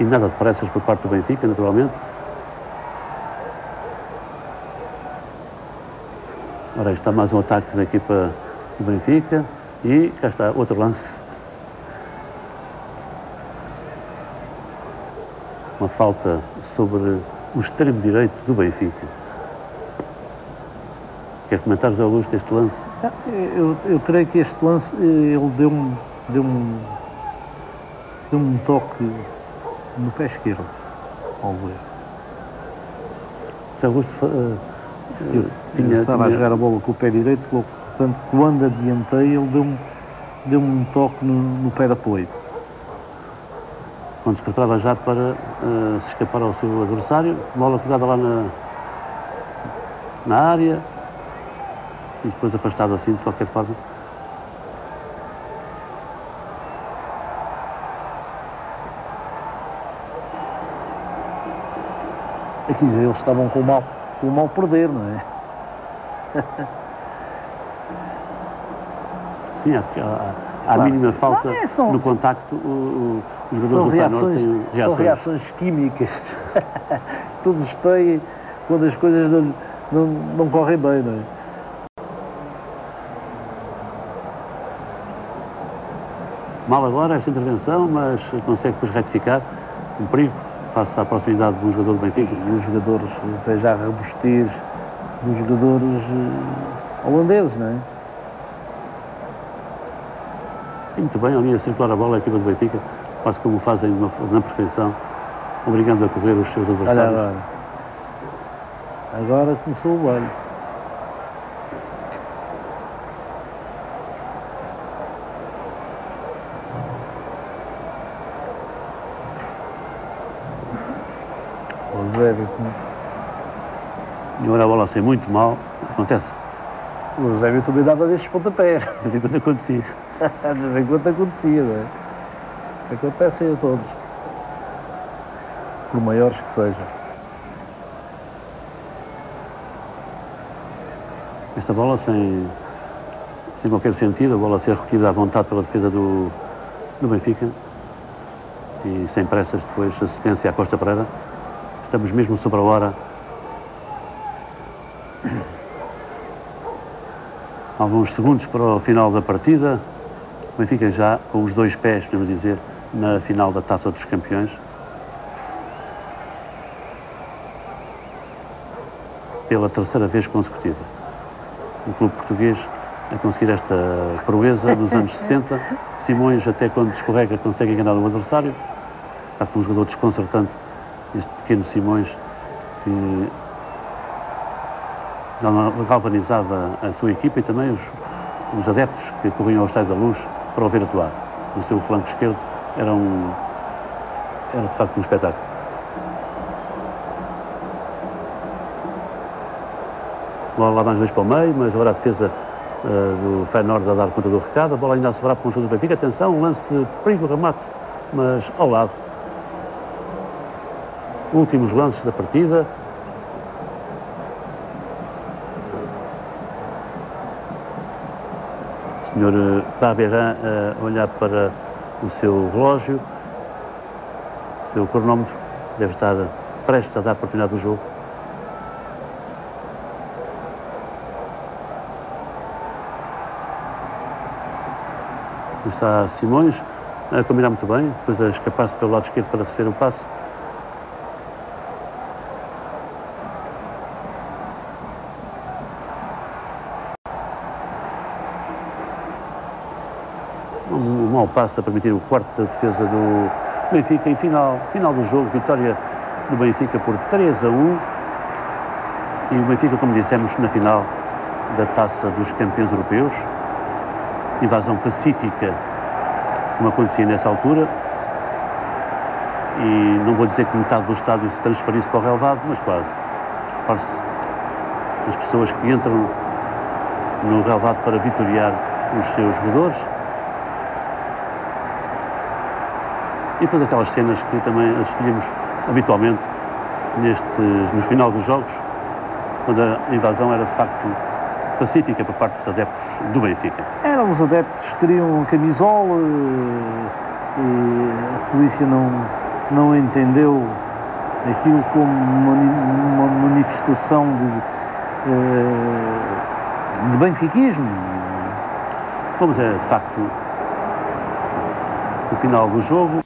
E nada de pressas por parte do Benfica, naturalmente. Ora, está mais um ataque da equipa o Benfica e cá está outro lance. Uma falta sobre o extremo direito do Benfica. Quer comentar, José Augusto, este lance? Ah, eu, eu creio que este lance, eh, ele deu um, deu deu um toque no pé esquerdo, ao ver. José Augusto uh, eu, tinha, estava tinha... a jogar a bola com o pé direito, Portanto, quando adiantei, ele deu-me deu um toque no, no, pé de apoio. Quando se preparava já para uh, se escapar ao seu adversário, bola cruzada lá na, na área e depois afastado assim de qualquer forma. Eles estavam com o mal, com o mal perder, não é? Sim, há, há, mínima falta é, são, no contacto, o, o, os jogadores do reações, têm reações. São reações químicas. Todos têm quando as coisas não, não, não correm bem, não é? Mal agora esta intervenção, mas consegue depois retificar um perigo face à proximidade do jogador do Benfica. E os jogadores, veja a robustez dos jogadores eh, holandeses, não é? muito bem a circular a bola a equipa do Benfica, quase como fazem na, na perfeição, obrigando a correr os seus adversários. Olha agora. Agora começou o baile. O Zé, Sai muito mal, acontece. O Eusébio também dava destes pontapés. De vez em quando acontecia. De vez em quando acontecia, não é? Acontecem a todos. Por maiores que sejam. Esta bola sem, sem qualquer sentido, a bola a ser recolhida à vontade pela defesa do, do Benfica e sem pressas depois assistência à Costa Pereira. Estamos mesmo sobre a hora alguns segundos para o final da partida. O Benfica já com os dois pés, podemos dizer, na final da Taça dos Campeões. Pela terceira vez consecutiva. O clube português a conseguir esta proeza nos anos 60. Simões, até quando escorrega, consegue enganar o adversário. Está com um jogador desconcertante este pequeno Simões que galvanizava a sua equipa e também os, os adeptos que corriam ao Estádio da Luz para o ver atuar. No seu flanco esquerdo era, um, era de facto um espetáculo. Bola lá mais vez para o meio, mas agora a defesa uh, do Feyenoord a dar conta do recado. A bola ainda a sobrar para o jogo do Benfica. Atenção, um lance perigo, remate, mas ao lado. Últimos lances da partida. Senhor Barberran eh, a olhar para o seu relógio, o seu cronómetro, deve estar prestes a dar o final do jogo. Está Simões a combinar muito bem, depois a escapar-se pelo lado esquerdo para receber o passe. Um mau passo a permitir o quarto da defesa do Benfica e final, final do jogo, vitória do Benfica por 3 a 1 e o Benfica, como dissemos, na final da Taça dos Campeões Europeus. Invasão pacífica como acontecia nessa altura. E não vou dizer que metade do estádio se transferisse para o relevado, mas quase. Parece as pessoas que entram no relevado para vitoriar os seus jogadores e depois aquelas cenas que também assistíamos habitualmente neste, no final dos jogos, quando a invasão era de facto pacífica por parte dos adeptos do Benfica. Eram os adeptos que queriam camisola eh, e a polícia não, não entendeu aquilo como uma, uma manifestação de, eh, de benfiquismo. Vamos é, de facto, o final do jogo.